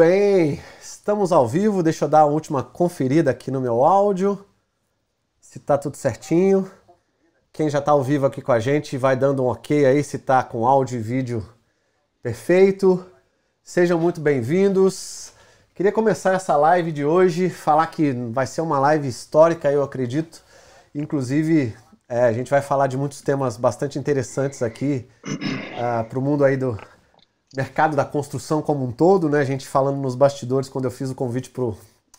Bem, estamos ao vivo. Deixa eu dar uma última conferida aqui no meu áudio. Se tá tudo certinho. Quem já está ao vivo aqui com a gente vai dando um ok aí se tá com áudio e vídeo perfeito. Sejam muito bem-vindos. Queria começar essa live de hoje, falar que vai ser uma live histórica, eu acredito. Inclusive, é, a gente vai falar de muitos temas bastante interessantes aqui uh, ah, para o mundo aí do mercado da construção como um todo, né? A gente falando nos bastidores, quando eu fiz o convite para o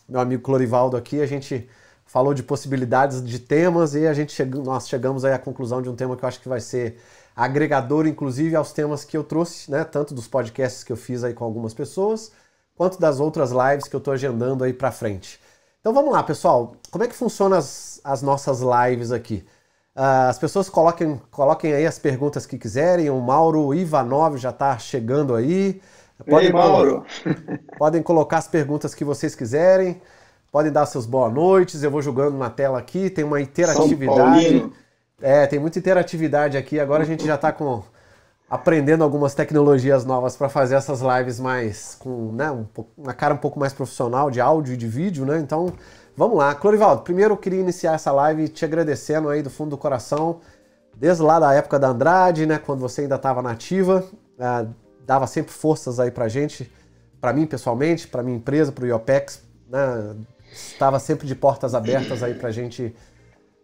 meu amigo Clorivaldo aqui, a gente falou de possibilidades de temas e a gente cheg... nós chegamos aí à conclusão de um tema que eu acho que vai ser agregador, inclusive, aos temas que eu trouxe, né? Tanto dos podcasts que eu fiz aí com algumas pessoas, quanto das outras lives que eu estou agendando aí para frente. Então vamos lá, pessoal. Como é que funcionam as, as nossas lives aqui? Uh, as pessoas coloquem, coloquem aí as perguntas que quiserem. O Mauro Ivanov já está chegando aí. Podem, Ei, Mauro! podem colocar as perguntas que vocês quiserem. Podem dar seus boa noites. Eu vou jogando na tela aqui. Tem uma interatividade. É, tem muita interatividade aqui. Agora a gente já está com aprendendo algumas tecnologias novas para fazer essas lives mais com né, um, uma cara um pouco mais profissional de áudio e de vídeo, né? Então, vamos lá. Clorivaldo, primeiro eu queria iniciar essa live te agradecendo aí do fundo do coração, desde lá da época da Andrade, né, quando você ainda estava nativa, é, dava sempre forças aí pra gente, para mim pessoalmente, para minha empresa, para o IOPEX, né, estava sempre de portas abertas aí pra gente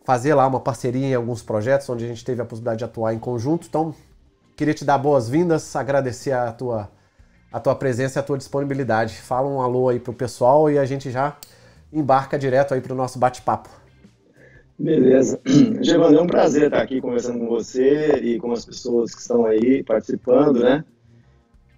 fazer lá uma parceria em alguns projetos onde a gente teve a possibilidade de atuar em conjunto. Então, Queria te dar boas-vindas, agradecer a tua, a tua presença e a tua disponibilidade. Fala um alô aí pro pessoal e a gente já embarca direto aí pro nosso bate-papo. Beleza. Gervando, é um prazer estar aqui conversando com você e com as pessoas que estão aí participando, né?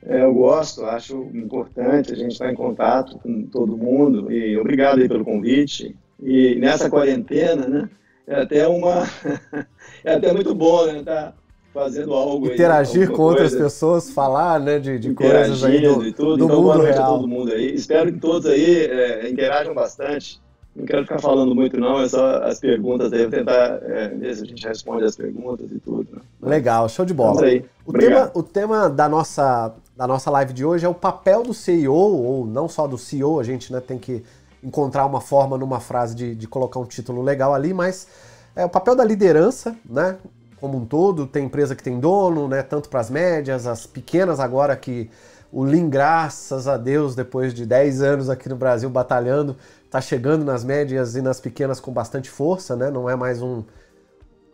É, eu gosto, acho importante a gente estar em contato com todo mundo e obrigado aí pelo convite. E nessa quarentena, né? É até uma é até muito bom, né? Tá fazendo algo interagir aí, com outras pessoas falar né de, de coisas aí do, e tudo. do então, mundo boa noite real. a todo mundo aí espero que todos aí é, interajam bastante não quero ficar falando muito não é só as perguntas aí vou tentar é, ver se a gente responde as perguntas e tudo né? legal show de bola aí. o tema o tema da nossa da nossa live de hoje é o papel do CEO ou não só do CEO a gente né tem que encontrar uma forma numa frase de, de colocar um título legal ali mas é o papel da liderança, né? Como um todo, tem empresa que tem dono, né, tanto para as médias, as pequenas agora que o Lean, graças a Deus, depois de 10 anos aqui no Brasil batalhando, está chegando nas médias e nas pequenas com bastante força, né? Não é mais um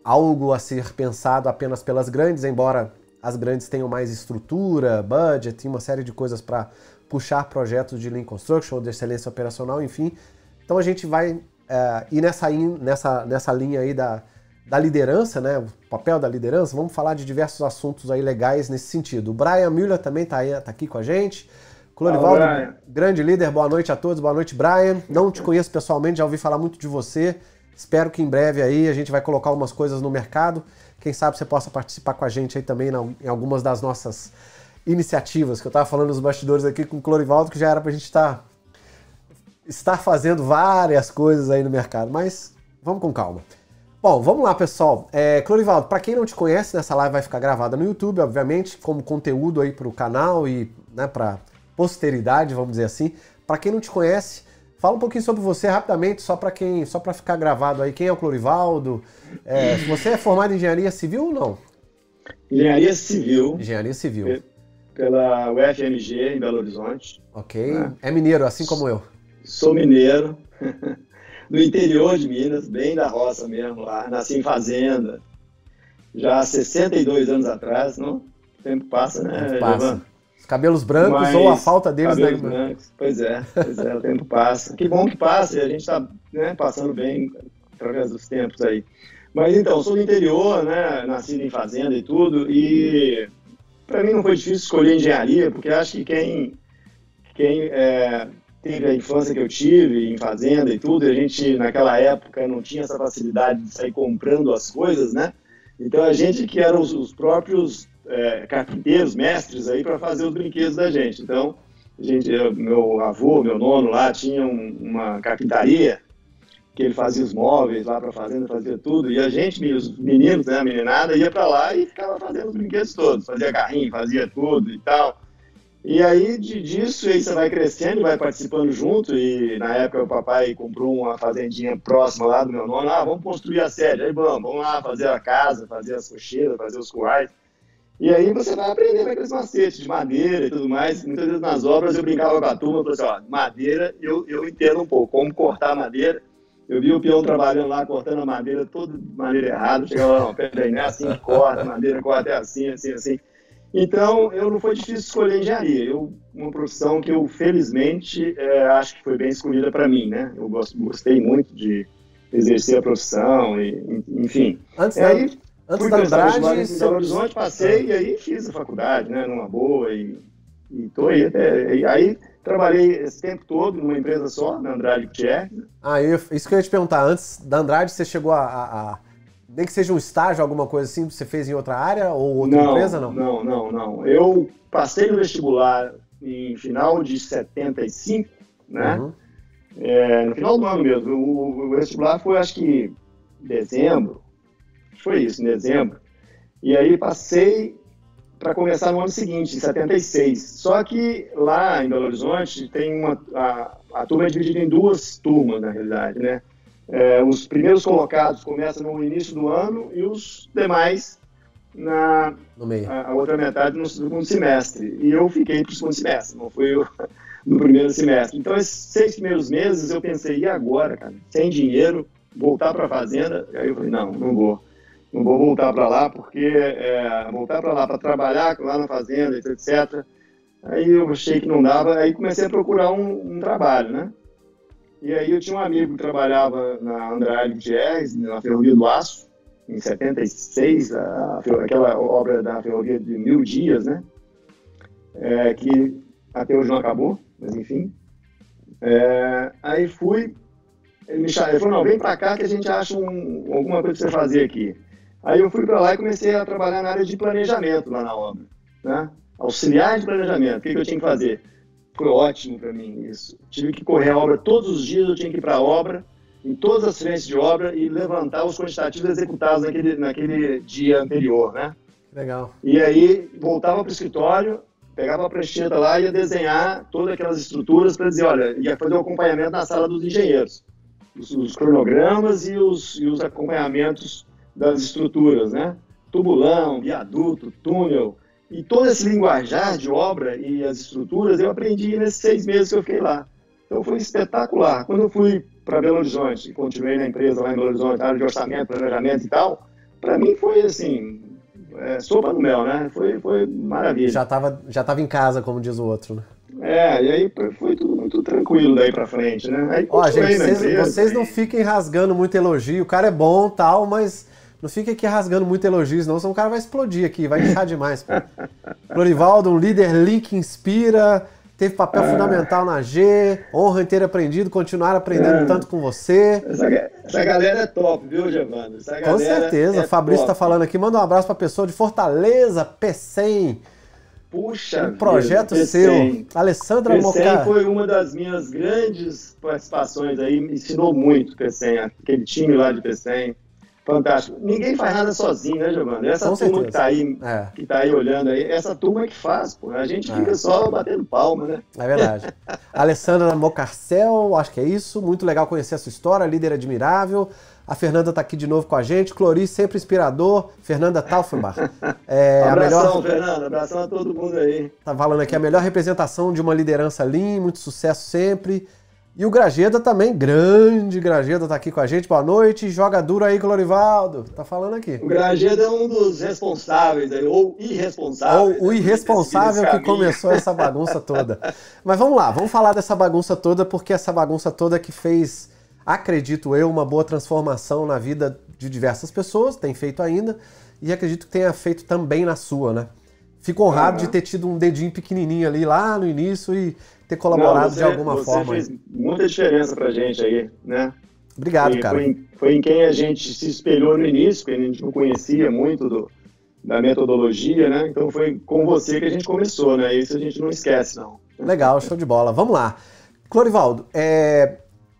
algo a ser pensado apenas pelas grandes, embora as grandes tenham mais estrutura, budget uma série de coisas para puxar projetos de Lean Construction ou de excelência operacional, enfim. Então a gente vai é, ir nessa, nessa, nessa linha aí da, da liderança, né? O papel da liderança, vamos falar de diversos assuntos aí legais nesse sentido. O Brian Müller também está tá aqui com a gente. Clorivaldo, grande líder, boa noite a todos, boa noite, Brian. Não te conheço pessoalmente, já ouvi falar muito de você. Espero que em breve aí a gente vai colocar algumas coisas no mercado. Quem sabe você possa participar com a gente aí também em algumas das nossas iniciativas, que eu estava falando nos bastidores aqui com o Clorivaldo, que já era para a gente estar, tá, estar fazendo várias coisas aí no mercado. Mas vamos com calma. Bom, vamos lá, pessoal. É, Clorivaldo, para quem não te conhece, essa live vai ficar gravada no YouTube, obviamente, como conteúdo aí para o canal e né, para posteridade, vamos dizer assim. Para quem não te conhece, fala um pouquinho sobre você rapidamente, só para quem, só para ficar gravado aí. Quem é o Clorivaldo? É, você é formado em engenharia civil ou não? Engenharia civil. Engenharia civil. Pela UFMG em Belo Horizonte. Ok. Né? É mineiro, assim como eu. Sou mineiro. no interior de Minas, bem da roça mesmo lá. Nasci em fazenda, já há 62 anos atrás, não? O tempo passa, né, passa. Os cabelos brancos Mas, ou a falta deles, cabelos né? brancos, pois é, pois é, o tempo passa. Que bom que passa e a gente está né, passando bem através dos tempos aí. Mas então, sou do interior, né, nascido em fazenda e tudo, e para mim não foi difícil escolher engenharia, porque acho que quem, quem é, teve a infância que eu tive em fazenda e tudo, e a gente naquela época não tinha essa facilidade de sair comprando as coisas, né? Então a gente que eram os, os próprios é, carpinteiros, mestres aí para fazer os brinquedos da gente. Então, a gente, eu, meu avô, meu nono lá tinha um, uma carpintaria que ele fazia os móveis lá para a fazenda, fazia tudo, e a gente, os meninos, né, a meninada, ia para lá e ficava fazendo os brinquedos todos, fazia carrinho, fazia tudo e tal. E aí, de, disso, aí você vai crescendo, vai participando junto, e na época o papai comprou uma fazendinha próxima lá do meu nome, ah, vamos construir a sede, aí vamos, vamos lá fazer a casa, fazer as cocheiras, fazer os currais. E aí você vai aprendendo aqueles macetes de madeira e tudo mais. Muitas vezes nas obras eu brincava com a turma, falei assim, ó, madeira eu, eu entendo um pouco, como cortar madeira. Eu vi o peão trabalhando lá, cortando a madeira toda de maneira errada. Chegava lá, não, peraí, não é assim que corta, madeira corta é assim, assim, assim. Então, eu não foi difícil escolher engenharia. Eu, uma profissão que eu, felizmente, é, acho que foi bem escolhida para mim, né? Eu gosto, gostei muito de exercer a profissão, e, enfim. Antes, aí, Antes da Andrade, em Belo Horizonte, passei e aí fiz a faculdade, né, numa boa e, e tô aí até, e aí trabalhei esse tempo todo numa empresa só, na Andrade Gutierrez. Ah, eu, isso que eu ia te perguntar, antes da Andrade você chegou a, a, a, nem que seja um estágio, alguma coisa assim, você fez em outra área ou outra não, empresa, não? Não, não, não. Eu passei no vestibular em final de 75, né? Uhum. É, no final do ano mesmo. O, o vestibular foi acho que dezembro, foi isso, em dezembro. E aí passei para começar no ano seguinte, em 76. Só que lá em Belo Horizonte tem uma a, a turma é dividida em duas turmas na realidade, né? É, os primeiros colocados começam no início do ano e os demais na a, a, outra metade no segundo semestre. E eu fiquei para o segundo semestre, não fui eu no primeiro semestre. Então esses seis primeiros meses eu pensei, e agora, cara? Sem dinheiro, voltar para a fazenda? Aí eu falei, não, não vou não vou voltar para lá, porque é, voltar para lá para trabalhar lá na fazenda, etc. Aí eu achei que não dava, aí comecei a procurar um, um trabalho, né? E aí eu tinha um amigo que trabalhava na Andrade Gutierrez, na Ferrovia do Aço, em 76, a, aquela obra da Ferrovia de Mil Dias, né? É, que até hoje não acabou, mas enfim. É, aí fui, ele me chamou, ele falou, não, vem para cá que a gente acha um, alguma coisa para você fazer aqui. Aí eu fui para lá e comecei a trabalhar na área de planejamento lá na obra, né? Auxiliar de planejamento. O que, que eu tinha que fazer? Foi ótimo para mim isso. Tive que correr a obra todos os dias, eu tinha que ir para a obra, em todas as frentes de obra e levantar os quantitativos executados naquele, naquele dia anterior, né? Legal. E aí voltava para o escritório, pegava a prancheta lá e ia desenhar todas aquelas estruturas para dizer, olha, ia fazer o acompanhamento na sala dos engenheiros. Os, os cronogramas e os, e os acompanhamentos das estruturas, né? Tubulão, viaduto, túnel, e todo esse linguajar de obra e as estruturas eu aprendi nesses seis meses que eu fiquei lá. Então foi espetacular. Quando eu fui para Belo Horizonte, continuei na empresa lá em Belo Horizonte, área de orçamento, planejamento e tal, para mim foi assim, é, sopa no mel, né? Foi, foi maravilha. Já estava já tava em casa, como diz o outro, né? É, e aí foi tudo muito tranquilo daí para frente, né? Aí, Ó, gente, vocês, vocês não fiquem rasgando muito elogio, o cara é bom tal, mas não fica aqui rasgando muito elogios, não, senão o cara vai explodir aqui, vai inchar demais. Florivaldo, um líder link inspira, teve papel ah. fundamental na G, honra em ter aprendido, continuar aprendendo ah. tanto com você. Essa, essa, galera é top, viu, Giovanni? com certeza, é Fabrício está falando aqui. Manda um abraço para a pessoa de Fortaleza, P100. Puxa, um projeto vida, seu. Alessandra Mocar. foi uma das minhas grandes participações aí, me ensinou muito P100, aquele time lá de P100 fantástico. Ninguém faz nada sozinho, né, Giovanni? Essa Com turma certeza. que tá, aí, é. que tá aí olhando aí, essa turma é que faz, pô. A gente fica é. só batendo palma, né? É verdade. Alessandra Mocarcel, acho que é isso. Muito legal conhecer a sua história, líder admirável. A Fernanda está aqui de novo com a gente. Cloris, sempre inspirador. Fernanda Taufenbach. É, abração, a melhor... Fernanda. Abração a todo mundo aí. Tá falando aqui a melhor representação de uma liderança lean, muito sucesso sempre. E o Grajeda também, grande Grajeda, tá aqui com a gente. Boa noite. Joga duro aí, Glorivaldo. Tá falando aqui. O Grajeda é um dos responsáveis, ou irresponsável. Ou o irresponsável que começou essa bagunça toda. Mas vamos lá, vamos falar dessa bagunça toda, porque essa bagunça toda que fez, acredito eu, uma boa transformação na vida de diversas pessoas, tem feito ainda, e acredito que tenha feito também na sua, né? Fico honrado uhum. de ter tido um dedinho pequenininho ali lá no início e ter colaborado Não, você, de alguma você forma. fez muita diferença pra gente aí, né? Obrigado, foi, cara. Foi em, foi em, quem a gente se espelhou no início, porque a gente não conhecia muito do, da metodologia, né? Então foi com você que a gente começou, né? Isso a gente não esquece, não. Legal, show de bola. Vamos lá. Clorivaldo, é...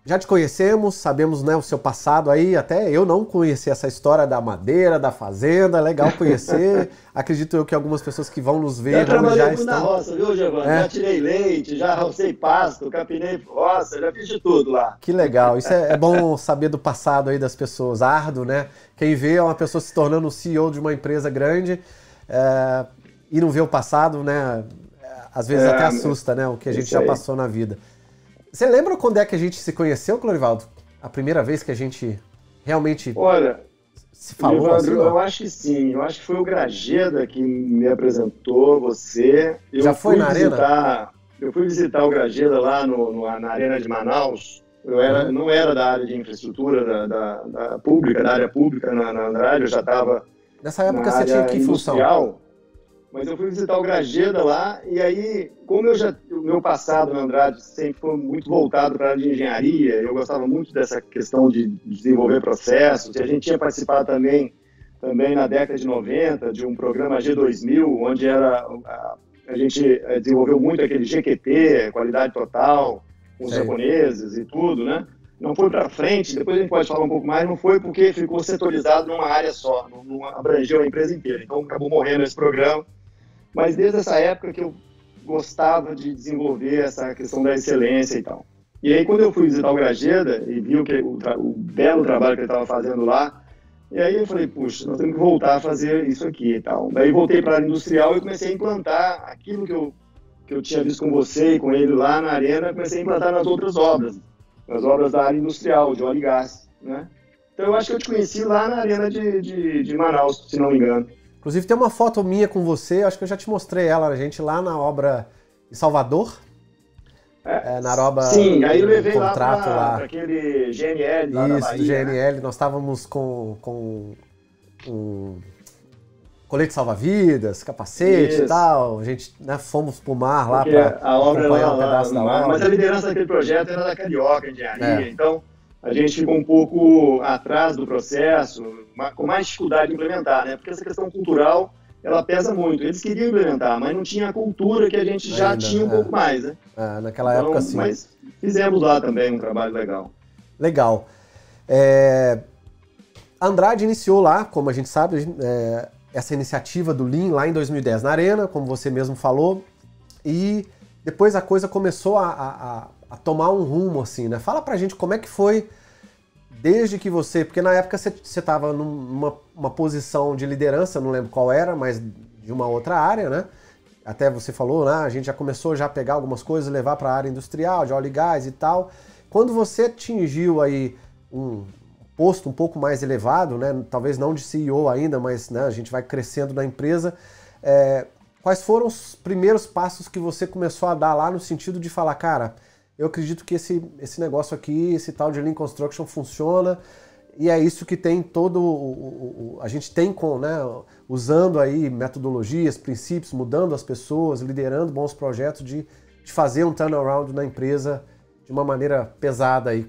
já te conhecemos, sabemos né, o seu passado aí, até eu não conheci essa história da madeira, da fazenda, legal conhecer. Acredito eu que algumas pessoas que vão nos ver já trabalhei já muito estão... na roça, viu, Giovanni? É. Já tirei leite, já rocei pasto, capinei roça, já fiz de tudo lá. Que legal, isso é, é bom saber do passado aí das pessoas, árduo, né? Quem vê é uma pessoa se tornando CEO de uma empresa grande é, e não vê o passado, né? Às vezes é, até assusta, né? O que a gente já passou na vida. Você lembra quando é que a gente se conheceu, Clorivaldo? A primeira vez que a gente realmente Olha, se falou? Evandro, assim, eu acho que sim. Eu acho que foi o Grajeda que me apresentou, você. Eu Já foi na visitar, arena? Eu fui visitar o Grajeda lá no, no, na arena de Manaus. Eu era, uhum. não era da área de infraestrutura da, da, da pública, da área pública na, na Andrade, eu já estava. Nessa época você tinha que função? Mas eu fui visitar o Grajeda lá, e aí, como eu já, meu passado na Andrade sempre foi muito voltado para a área de engenharia, eu gostava muito dessa questão de desenvolver processos, e a gente tinha participado também, também na década de 90 de um programa G2000, onde era, a, a gente eh, desenvolveu muito aquele GQT, qualidade total, com os japoneses e tudo, né? Não foi para frente, depois a gente pode falar um pouco mais, não foi porque ficou setorizado numa área só, não, não abrangeu a empresa inteira. Então acabou morrendo esse programa mas desde essa época que eu gostava de desenvolver essa questão da excelência e tal. E aí quando eu fui visitar o Grajeda e vi o, que, o, o belo trabalho que ele estava fazendo lá, e aí eu falei, puxa, nós temos que voltar a fazer isso aqui e tal. Daí voltei para a industrial e comecei a implantar aquilo que eu, que eu tinha visto com você e com ele lá na arena, comecei a implantar nas outras obras, nas obras da área industrial, de óleo e gás, né? Então eu acho que eu te conheci lá na arena de, de, de Manaus, se não me engano. Inclusive tem uma foto minha com você, acho que eu já te mostrei ela, a gente, lá na obra de Salvador. É, na Aroba, sim, aí eu levei contrato lá, pra, lá. Pra aquele GNL lá Isso, Bahia, do GNL, né? nós estávamos com, com um colete salva-vidas, capacete Isso. e tal. A gente né, fomos pro mar lá para acompanhar lá, um pedaço lá, da obra. Mas a liderança daquele projeto era da Carioca Engenharia, é. então a gente ficou um pouco atrás do processo, com mais dificuldade de implementar, né? Porque essa questão cultural, ela pesa muito. Eles queriam implementar, mas não tinha a cultura que a gente já Ainda, tinha um é. pouco mais, né? É, naquela então, época, sim. Mas fizemos lá também um trabalho legal. Legal. É... Andrade iniciou lá, como a gente sabe, é... essa iniciativa do Lean lá em 2010 na Arena, como você mesmo falou, e depois a coisa começou a, a a tomar um rumo assim, né? Fala pra gente como é que foi desde que você, porque na época você estava numa uma posição de liderança, não lembro qual era, mas de uma outra área, né? Até você falou, né? A gente já começou já a pegar algumas coisas, levar para a área industrial, de óleo e gás e tal. Quando você atingiu aí um posto um pouco mais elevado, né? Talvez não de CEO ainda, mas né, a gente vai crescendo na empresa. É, quais foram os primeiros passos que você começou a dar lá no sentido de falar, cara, eu acredito que esse, esse negócio aqui, esse tal de Lean Construction funciona e é isso que tem todo o, o, a gente tem com, né, usando aí metodologias, princípios, mudando as pessoas, liderando bons projetos de, de fazer um turnaround na empresa de uma maneira pesada aí.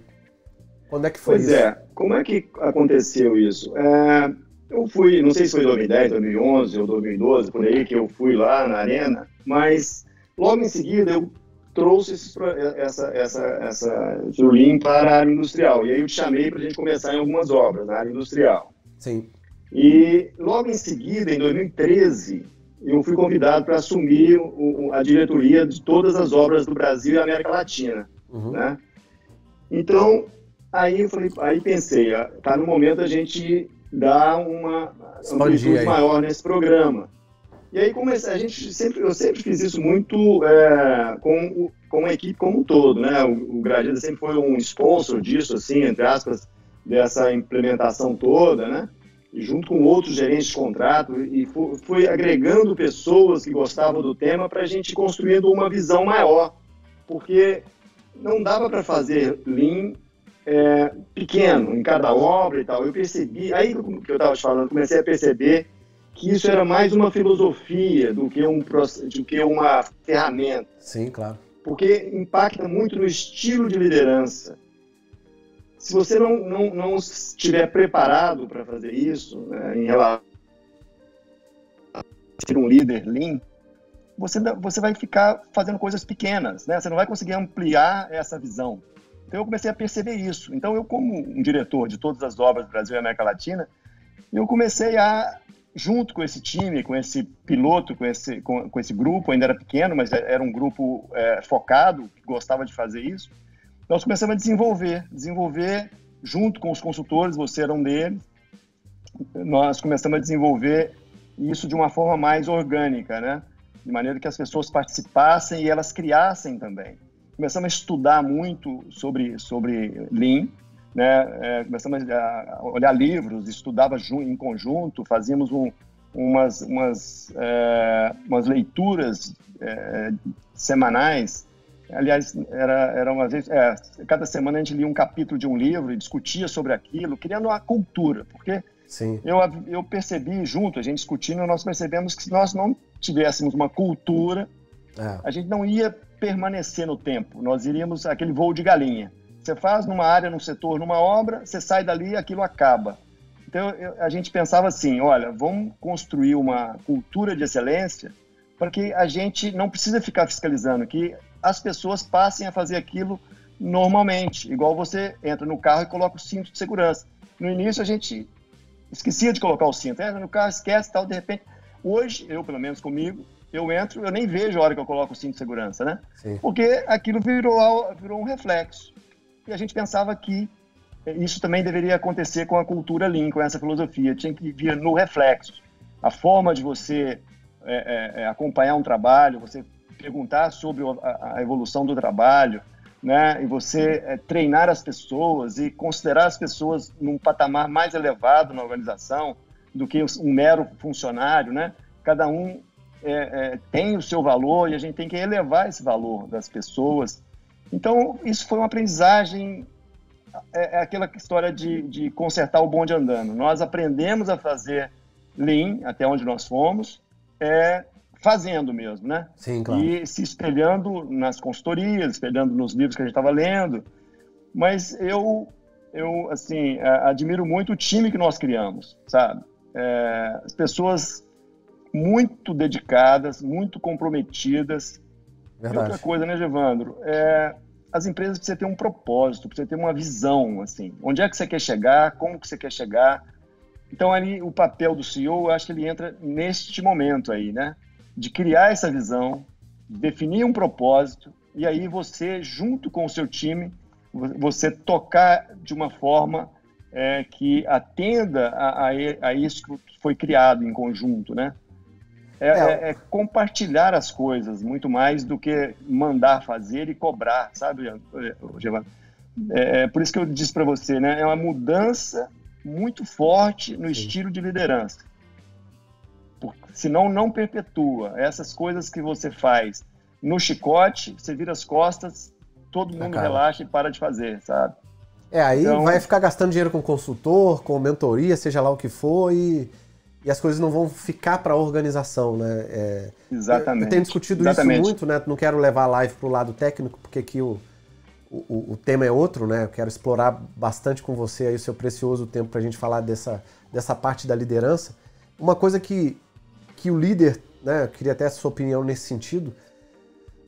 Quando é que foi pois isso? Pois é, como é que aconteceu isso? É, eu fui, não sei se foi 2010, 2011 ou 2012, por aí, que eu fui lá na arena, mas logo em seguida eu trouxe esses, essa, essa, essa Julim para a área industrial. E aí eu te chamei para a gente começar em algumas obras na área industrial. Sim. E logo em seguida, em 2013, eu fui convidado para assumir o, a diretoria de todas as obras do Brasil e América Latina. Uhum. Né? Então, aí eu falei, aí pensei, está no momento a gente dar uma amplitude maior nesse programa. E aí comecei, a gente sempre, eu sempre fiz isso muito é, com, com a equipe como um todo, né? O, o Gradida sempre foi um sponsor disso, assim, entre aspas, dessa implementação toda, né? E junto com outros gerentes de contrato, e fui, agregando pessoas que gostavam do tema para a gente construindo uma visão maior, porque não dava para fazer Lean é, pequeno em cada obra e tal. Eu percebi, aí que eu estava te falando, comecei a perceber que isso era mais uma filosofia do que, um, do que uma ferramenta. Sim, claro. Porque impacta muito no estilo de liderança. Se você não, não, não estiver preparado para fazer isso, né, em relação a ser um líder lean, você, você vai ficar fazendo coisas pequenas, né? Você não vai conseguir ampliar essa visão. Então eu comecei a perceber isso. Então eu, como um diretor de todas as obras do Brasil e América Latina, eu comecei a, junto com esse time, com esse piloto, com esse, com, com esse grupo, ainda era pequeno, mas era um grupo é, focado, que gostava de fazer isso, nós começamos a desenvolver, desenvolver junto com os consultores, você era um deles, nós começamos a desenvolver isso de uma forma mais orgânica, né? De maneira que as pessoas participassem e elas criassem também. Começamos a estudar muito sobre, sobre Lean, né? É, começamos a olhar livros, estudava em conjunto, fazíamos um, umas, umas, é, umas leituras é, semanais. Aliás, era, era uma vez, é, cada semana a gente lia um capítulo de um livro e discutia sobre aquilo, criando uma cultura, porque Sim. Eu, eu percebi junto, a gente discutindo, nós percebemos que se nós não tivéssemos uma cultura, é. a gente não ia permanecer no tempo, nós iríamos aquele voo de galinha. Você faz numa área, num setor, numa obra, você sai dali e aquilo acaba. Então eu, a gente pensava assim, olha, vamos construir uma cultura de excelência para que a gente não precisa ficar fiscalizando, que as pessoas passem a fazer aquilo normalmente, igual você entra no carro e coloca o cinto de segurança. No início a gente esquecia de colocar o cinto, entra no carro, esquece tal, de repente. Hoje, eu pelo menos comigo, eu entro, eu nem vejo a hora que eu coloco o cinto de segurança, né? Sim. Porque aquilo virou, virou um reflexo. E a gente pensava que isso também deveria acontecer com a cultura Lean, com essa filosofia. Tinha que vir no reflexo. A forma de você é, é, é acompanhar um trabalho, você perguntar sobre a, a evolução do trabalho, né? E você é, treinar as pessoas e considerar as pessoas num patamar mais elevado na organização do que um mero funcionário, né? Cada um é, é, tem o seu valor e a gente tem que elevar esse valor das pessoas. Então, isso foi uma aprendizagem, é, é aquela história de, de consertar o bonde andando. Nós aprendemos a fazer Lean, até onde nós fomos, é, fazendo mesmo, né? Sim, claro. E se espelhando nas consultorias, espelhando nos livros que a gente estava lendo. Mas eu, eu assim, admiro muito o time que nós criamos, sabe? É, as pessoas muito dedicadas, muito comprometidas. Verdade. E outra coisa, né, Evandro? É, as empresas precisam ter um propósito, precisam ter uma visão, assim. Onde é que você quer chegar? Como que você quer chegar? Então, ali, o papel do CEO, eu acho que ele entra neste momento aí, né? de criar essa visão, definir um propósito e aí você, junto com o seu time, você tocar de uma forma é, que atenda a, a, a, isso que foi criado em conjunto, né? É, é. é, é compartilhar as coisas muito mais do que mandar fazer e cobrar, sabe, Giovanni? É, é, por isso que eu disse para você, né? É uma mudança muito forte no estilo de liderança senão não perpetua. Essas coisas que você faz no chicote, você vira as costas, todo mundo Acaba. relaxa e para de fazer, sabe? É, aí então... vai ficar gastando dinheiro com consultor, com mentoria, seja lá o que for, e, e as coisas não vão ficar para a organização, né? É, Exatamente. Eu, eu tenho discutido Exatamente. isso muito, né? Não quero levar a live para o lado técnico, porque aqui o, o, o, tema é outro, né? Eu quero explorar bastante com você aí o seu precioso tempo para a gente falar dessa, dessa parte da liderança. Uma coisa que que o líder, né, eu queria até a sua opinião nesse sentido,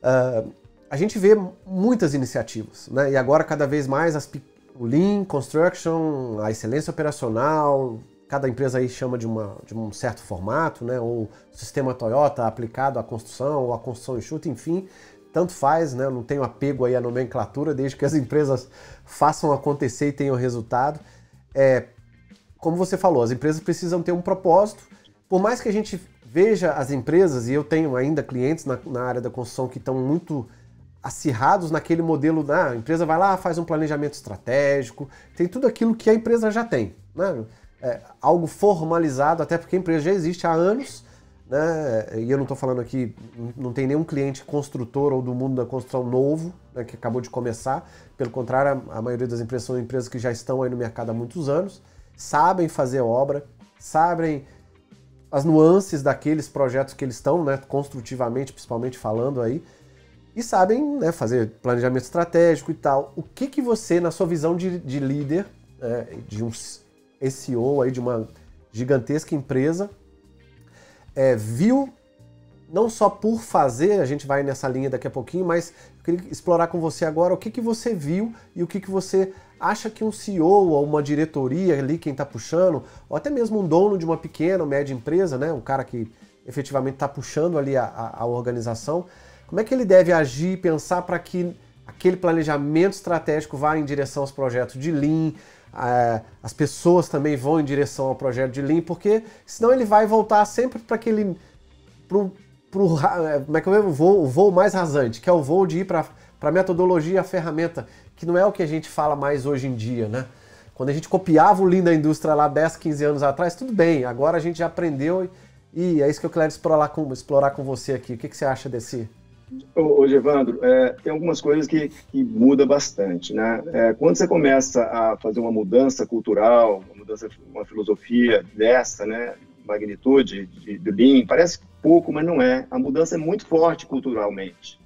uh, a gente vê muitas iniciativas, né, e agora cada vez mais as, o Lean Construction, a excelência operacional, cada empresa aí chama de, uma, de um certo formato, né, ou sistema Toyota aplicado à construção, ou à construção enxuta, enfim, tanto faz, né, eu não tenho apego aí à nomenclatura, desde que as empresas façam acontecer e tenham resultado. É, como você falou, as empresas precisam ter um propósito, por mais que a gente veja as empresas, e eu tenho ainda clientes na, na área da construção que estão muito acirrados naquele modelo da a empresa vai lá, faz um planejamento estratégico, tem tudo aquilo que a empresa já tem, né? É, algo formalizado, até porque a empresa já existe há anos, né? E eu não estou falando aqui, não tem nenhum cliente construtor ou do mundo da construção novo, né, que acabou de começar. Pelo contrário, a maioria das empresas são empresas que já estão aí no mercado há muitos anos, sabem fazer obra, sabem as nuances daqueles projetos que eles estão, né, construtivamente, principalmente falando aí, e sabem né, fazer planejamento estratégico e tal. O que, que você, na sua visão de, de líder, é, de um SEO aí de uma gigantesca empresa, é, viu não só por fazer, a gente vai nessa linha daqui a pouquinho, mas eu queria explorar com você agora o que, que você viu e o que, que você acha que um CEO ou uma diretoria ali, quem está puxando, ou até mesmo um dono de uma pequena ou média empresa, né, um cara que efetivamente está puxando ali a, a, a, organização, como é que ele deve agir e pensar para que aquele planejamento estratégico vá em direção aos projetos de Lean, as pessoas também vão em direção ao projeto de Lean, porque senão ele vai voltar sempre para aquele. Pro, pro, é, como é que eu o voo, o voo mais rasante, que é o voo de ir para a metodologia, a ferramenta, que não é o que a gente fala mais hoje em dia, né? Quando a gente copiava o Lean da indústria lá 10, 15 anos atrás, tudo bem, agora a gente já aprendeu e, e é isso que eu quero explorar com, explorar com você aqui. O que, que você acha desse, Ô, Evandro, é, tem algumas coisas que, que muda bastante, né? É, quando você começa a fazer uma mudança cultural, uma mudança, uma filosofia dessa, né, magnitude de, de Lean, parece pouco, mas não é. A mudança é muito forte culturalmente.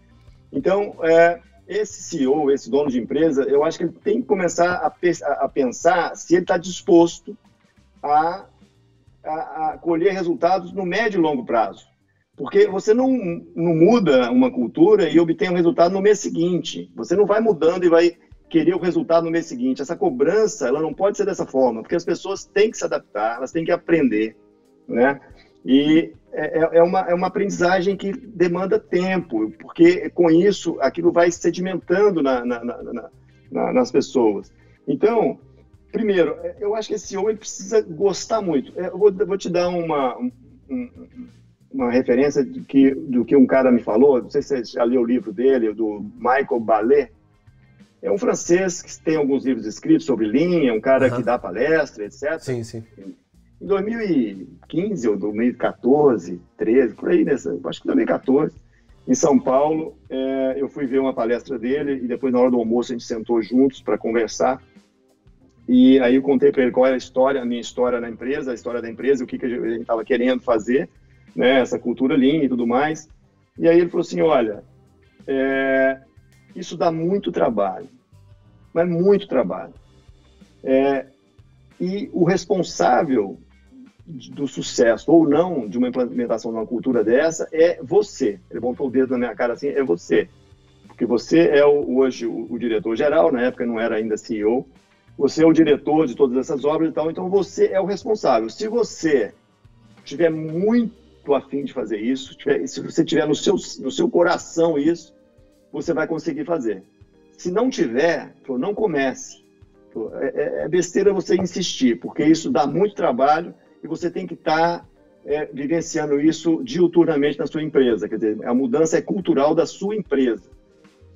Então, é, esse CEO, esse dono de empresa, eu acho que ele tem que começar a, a pensar se ele está disposto a, a, a colher resultados no médio e longo prazo. Porque você não, não muda uma cultura e obtém um resultado no mês seguinte. Você não vai mudando e vai querer o resultado no mês seguinte. Essa cobrança, ela não pode ser dessa forma, porque as pessoas têm que se adaptar, elas têm que aprender, né? E é, é, é uma, é uma aprendizagem que demanda tempo, porque com isso aquilo vai sedimentando na, na, na, na nas pessoas. Então, primeiro, eu acho que esse homem precisa gostar muito. Eu vou, vou te dar uma, um, uma referência de que, do que um cara me falou, não sei se você já leu o livro dele, do Michael Ballet, é um francês que tem alguns livros escritos sobre linha, um cara uhum. que dá palestra, etc. Sim, sim. Em 2015 ou 2014, 13, por aí, nessa, acho que 2014, em São Paulo, é, eu fui ver uma palestra dele e depois, na hora do almoço, a gente sentou juntos para conversar. E aí eu contei para ele qual era a história, a minha história na empresa, a história da empresa, o que, que a gente estava querendo fazer né, essa cultura lean e tudo mais. E aí ele falou assim, olha, é, isso dá muito trabalho, mas muito trabalho. É, e o responsável do sucesso ou não de uma implementação de uma cultura dessa é você. Ele montou o dedo na minha cara assim, é você. Porque você é o, hoje o, o diretor-geral, na época não era ainda CEO, você é o diretor de todas essas obras e tal, então você é o responsável. Se você tiver muito estou afim de fazer isso. Se você tiver no seu, no seu coração isso, você vai conseguir fazer. Se não tiver, não comece. É, é, é besteira você insistir, porque isso dá muito trabalho e você tem que estar tá, é, vivenciando isso diuturnamente na sua empresa. Quer dizer, a mudança é cultural da sua empresa.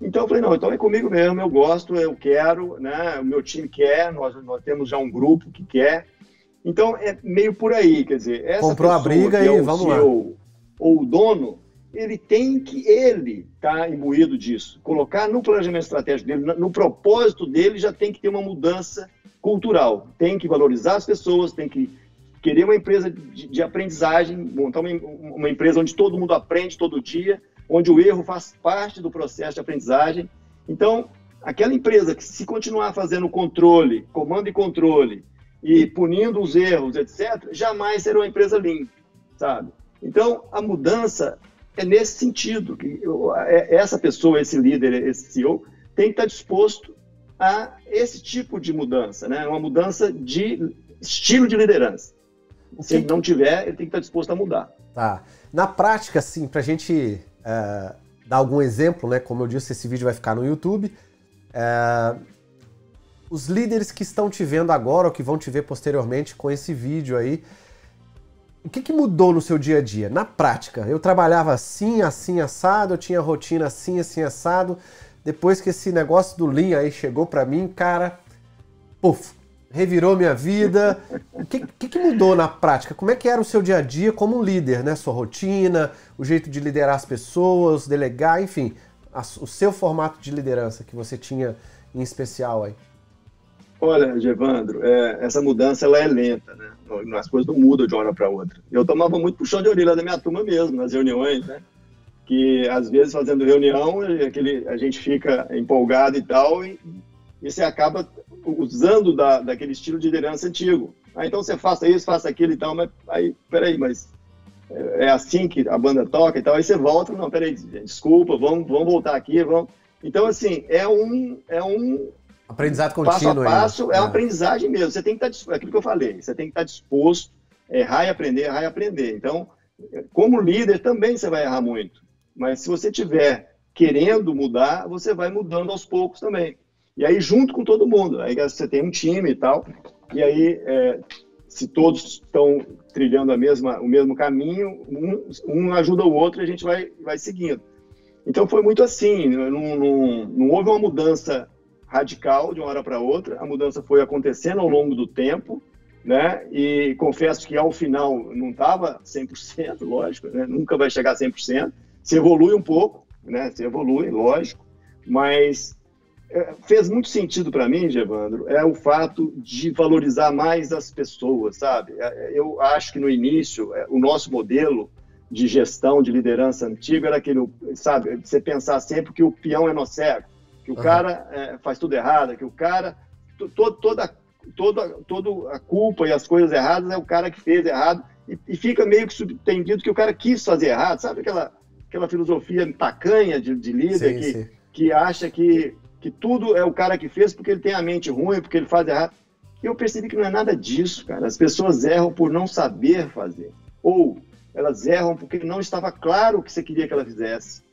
Então eu falei, não, então é comigo mesmo, eu gosto, eu quero, né? o meu time quer, nós, nós temos já um grupo que quer, então é meio por aí, quer dizer, essa comprou a briga e é vamos lá. Ou o dono, ele tem que ele estar tá imbuído disso, colocar no planejamento estratégico dele, no propósito dele já tem que ter uma mudança cultural, tem que valorizar as pessoas, tem que querer uma empresa de, de aprendizagem, montar uma, uma empresa onde todo mundo aprende todo dia, onde o erro faz parte do processo de aprendizagem. Então, aquela empresa que se continuar fazendo controle, comando e controle, e punindo os erros, etc., jamais será uma empresa limpa, sabe? Então, a mudança é nesse sentido, que eu, é, essa pessoa, esse líder, esse CEO, tem que estar disposto a esse tipo de mudança, né? Uma mudança de estilo de liderança. Se ele não tiver, ele tem que estar disposto a mudar. Tá. Na prática, assim, para a gente é, dar algum exemplo, né? Como eu disse, esse vídeo vai ficar no YouTube. É, os líderes que estão te vendo agora ou que vão te ver posteriormente com esse vídeo aí, o que, que, mudou no seu dia a dia? Na prática, eu trabalhava assim, assim, assado, eu tinha rotina assim, assim, assado. Depois que esse negócio do Lean aí chegou para mim, cara, puf, revirou minha vida. O que, que, que, mudou na prática? Como é que era o seu dia a dia como líder, né? Sua rotina, o jeito de liderar as pessoas, delegar, enfim, a, o seu formato de liderança que você tinha em especial aí. Olha, Gevandro, é, essa mudança ela é lenta, né? As coisas não mudam de uma hora para outra. Eu tomava muito puxão de orelha da minha turma mesmo, nas reuniões, né? Que às vezes fazendo reunião, aquele, a gente fica empolgado e tal, e, e você acaba usando da, daquele estilo de liderança antigo. Ah, então você faça isso, faça aquilo e tal, mas aí, peraí, mas é assim que a banda toca e tal, aí você volta, não, peraí, desculpa, vamos, vamos voltar aqui, vamos. Então, assim, é um, é um aprendizado contínuo. Passo a passo, aí, é uma é. aprendizagem mesmo. Você tem que estar, tá é aquilo que eu falei, você tem que estar disposto, errar e aprender, errar e aprender. Então, como líder, também você vai errar muito. Mas se você tiver querendo mudar, você vai mudando aos poucos também. E aí, junto com todo mundo, aí você tem um time e tal, e aí, é, se todos estão trilhando a mesma, o mesmo caminho, um, um, ajuda o outro e a gente vai, vai seguindo. Então, foi muito assim, não, não, não houve uma mudança radical de uma hora para outra, a mudança foi acontecendo ao longo do tempo, né? E confesso que ao final não estava 100%, lógico, né? nunca vai chegar a 100%, se evolui um pouco, né? Se evolui, lógico, mas é, fez muito sentido para mim, Evandro, é o fato de valorizar mais as pessoas, sabe? É, eu acho que no início, é, o nosso modelo de gestão, de liderança antigo era aquele, sabe, você pensar sempre que o peão é no cego, que o uhum. cara é, faz tudo errado, que o cara, to, toda, toda, toda a culpa e as coisas erradas é o cara que fez errado, e, e fica meio que subtendido que o cara quis fazer errado, sabe aquela aquela filosofia tacanha de, de líder sim, que, sim. que acha que, que tudo é o cara que fez porque ele tem a mente ruim, porque ele faz errado. E eu percebi que não é nada disso, cara. As pessoas erram por não saber fazer. Ou elas erram porque não estava claro o que você queria que ela fizesse.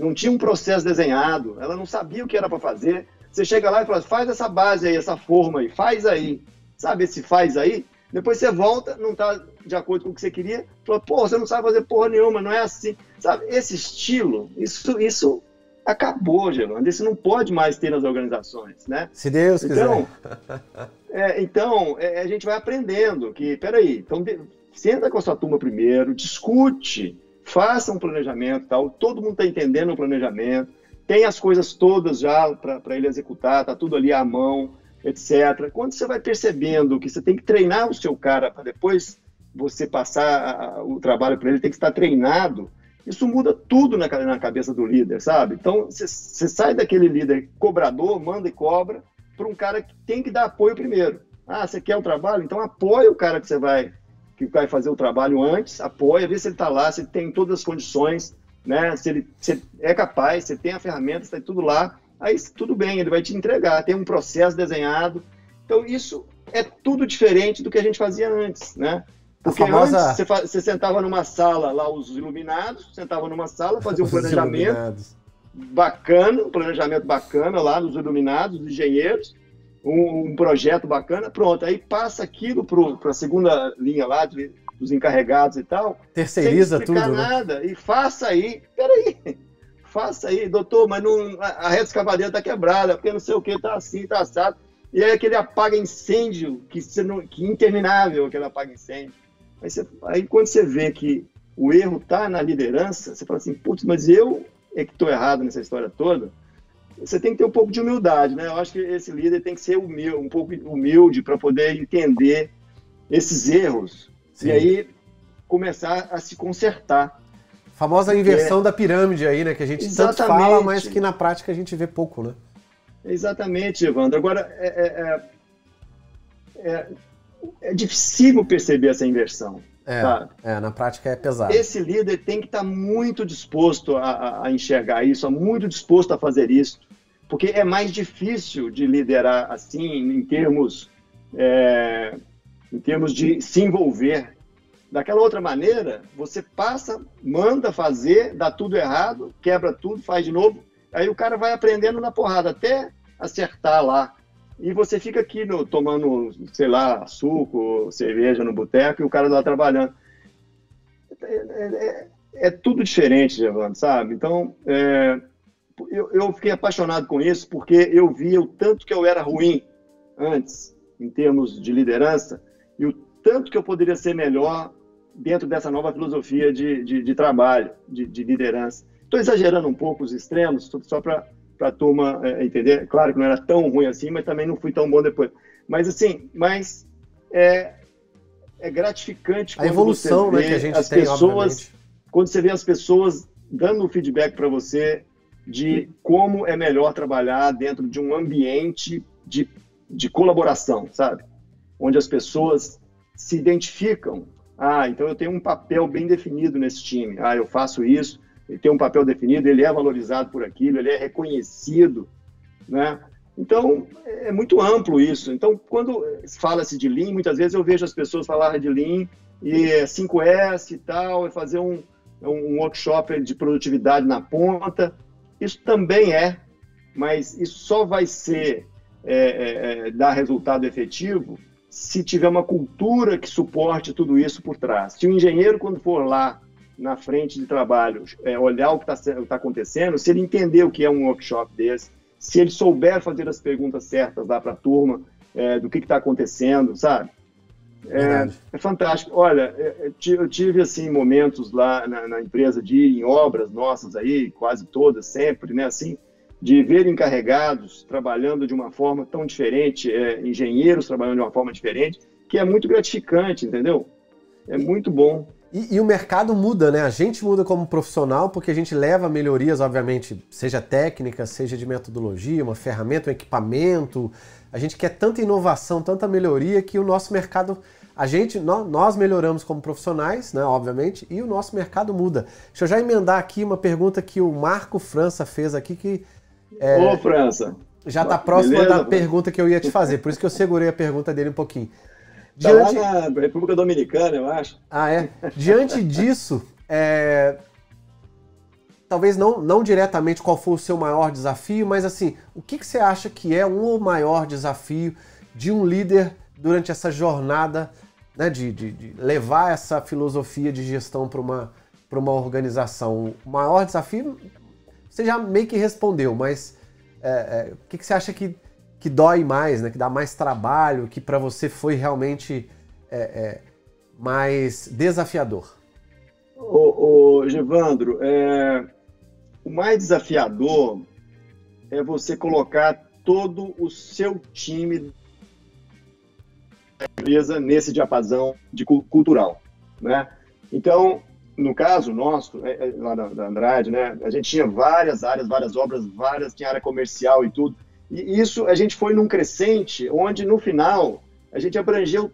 Não tinha um processo desenhado, ela não sabia o que era para fazer. Você chega lá e fala, faz essa base aí, essa forma aí, faz aí. Sabe esse faz aí? Depois você volta, não está de acordo com o que você queria, fala, pô, você não sabe fazer porra nenhuma, não é assim. Sabe, esse estilo, isso, isso acabou, Gerando. Isso não pode mais ter nas organizações, né? Se Deus então, quiser. É, então, é, a gente vai aprendendo que, peraí, então senta com a sua turma primeiro, discute, faça um planejamento tal, todo mundo está entendendo o planejamento, tem as coisas todas já para ele executar, tá tudo ali à mão, etc. Quando você vai percebendo que você tem que treinar o seu cara para depois você passar o trabalho para ele, tem que estar treinado, isso muda tudo na, cabeça do líder, sabe? Então, você sai daquele líder cobrador, manda e cobra, para um cara que tem que dar apoio primeiro. Ah, você quer o trabalho? Então apoia o cara que você vai que vai fazer o trabalho antes, apoia, vê se ele está lá, se ele tem todas as condições, né? Se ele, se ele é capaz, se tem a ferramenta, está tudo lá, aí tudo bem, ele vai te entregar, tem um processo desenhado. Então isso é tudo diferente do que a gente fazia antes, né? Porque famosa... antes você, você, sentava numa sala lá, os iluminados, sentava numa sala, fazia um planejamento bacana, um planejamento bacana lá dos iluminados, dos engenheiros, um, um projeto bacana, pronto. Aí passa aquilo para a segunda linha lá de, dos encarregados e tal. Terceiriza sem tudo. Né? nada. Né? E faça aí, peraí, faça aí, doutor, mas não, a, a rede escavadeira está quebrada, porque não sei o que, está assim, está assado. E aí aquele apaga incêndio, que, você não, que interminável aquele apaga incêndio. Aí, você, aí quando você vê que o erro está na liderança, você fala assim, putz, mas eu é que estou errado nessa história toda. Você tem que ter um pouco de humildade, né? Eu acho que esse líder tem que ser humilde, um pouco humilde para poder entender esses erros Sim. e aí começar a se consertar. Famosa inversão da pirâmide aí, né? Que a gente Exatamente. tanto fala, mas que na prática a gente vê pouco, né? Exatamente, Evandro. Agora, é, é, é, é, é difícil perceber essa inversão. É, é, na prática é pesado. Esse líder tem que estar tá muito disposto a, a, enxergar isso, muito disposto a fazer isso, porque é mais difícil de liderar assim, em termos, é, em termos de se envolver. Daquela outra maneira, você passa, manda fazer, dá tudo errado, quebra tudo, faz de novo, aí o cara vai aprendendo na porrada até acertar lá e você fica aqui no, tomando, sei lá, suco, cerveja no boteco e o cara lá trabalhando. É, é, é, é tudo diferente, Evandro, sabe? Então, é, eu, eu fiquei apaixonado com isso porque eu via o tanto que eu era ruim antes, em termos de liderança, e o tanto que eu poderia ser melhor dentro dessa nova filosofia de, de, de trabalho, de, de liderança. Estou exagerando um pouco os extremos, só para a turma é, entender. Claro que não era tão ruim assim, mas também não fui tão bom depois. Mas assim, mas é, é gratificante a evolução né, que a gente as tem, pessoas, obviamente. quando você vê as pessoas dando feedback para você de como é melhor trabalhar dentro de um ambiente de, de colaboração, sabe? Onde as pessoas se identificam Ah, então eu tenho um papel bem definido nesse time. Ah, eu faço isso, ele tem um papel definido, ele é valorizado por aquilo, ele é reconhecido, né? Então, é muito amplo isso. Então, quando fala-se de Lean, muitas vezes eu vejo as pessoas falarem de Lean e 5S e tal, e fazer um, um workshop de produtividade na ponta. Isso também é, mas isso só vai ser é, é, é, dar resultado efetivo se tiver uma cultura que suporte tudo isso por trás. Se o engenheiro, quando for lá na frente de trabalho, é, olhar o que está tá acontecendo, se ele entender o que é um workshop desse, se ele souber fazer as perguntas certas lá para a turma, é, do que está acontecendo, sabe? É, é, fantástico. Olha, é, é, eu tive assim momentos lá na, na, empresa de ir em obras nossas aí, quase todas, sempre, né? Assim, de ver encarregados trabalhando de uma forma tão diferente, é, engenheiros trabalhando de uma forma diferente, que é muito gratificante, entendeu? É muito bom. E, e, o mercado muda, né? A gente muda como profissional porque a gente leva melhorias, obviamente, seja técnica, seja de metodologia, uma ferramenta, um equipamento. A gente quer tanta inovação, tanta melhoria que o nosso mercado, a gente, nós melhoramos como profissionais, né? Obviamente, e o nosso mercado muda. Deixa eu já emendar aqui uma pergunta que o Marco França fez aqui que é, Ô, França. Já está próxima Beleza, da pergunta que eu ia te fazer, por isso que eu segurei a pergunta dele um pouquinho. Tá Diante... lá na República Dominicana, eu acho. Ah, é? Diante disso, é... talvez não, não diretamente qual foi o seu maior desafio, mas assim, o que, que você acha que é um maior desafio de um líder durante essa jornada né, de, de, de levar essa filosofia de gestão para uma, uma organização? O maior desafio, você já meio que respondeu, mas é, é, o que, que você acha que que dói mais, né? Que dá mais trabalho, que para você foi realmente é, é, mais desafiador? Ô, ô Gevandro, é, o mais desafiador é você colocar todo o seu time da empresa nesse diapasão de cultural, né? Então, no caso nosso, é, é, lá da, Andrade, né, a gente tinha várias áreas, várias obras, várias, tinha área comercial e tudo. E isso a gente foi num crescente onde no final a gente abrangeu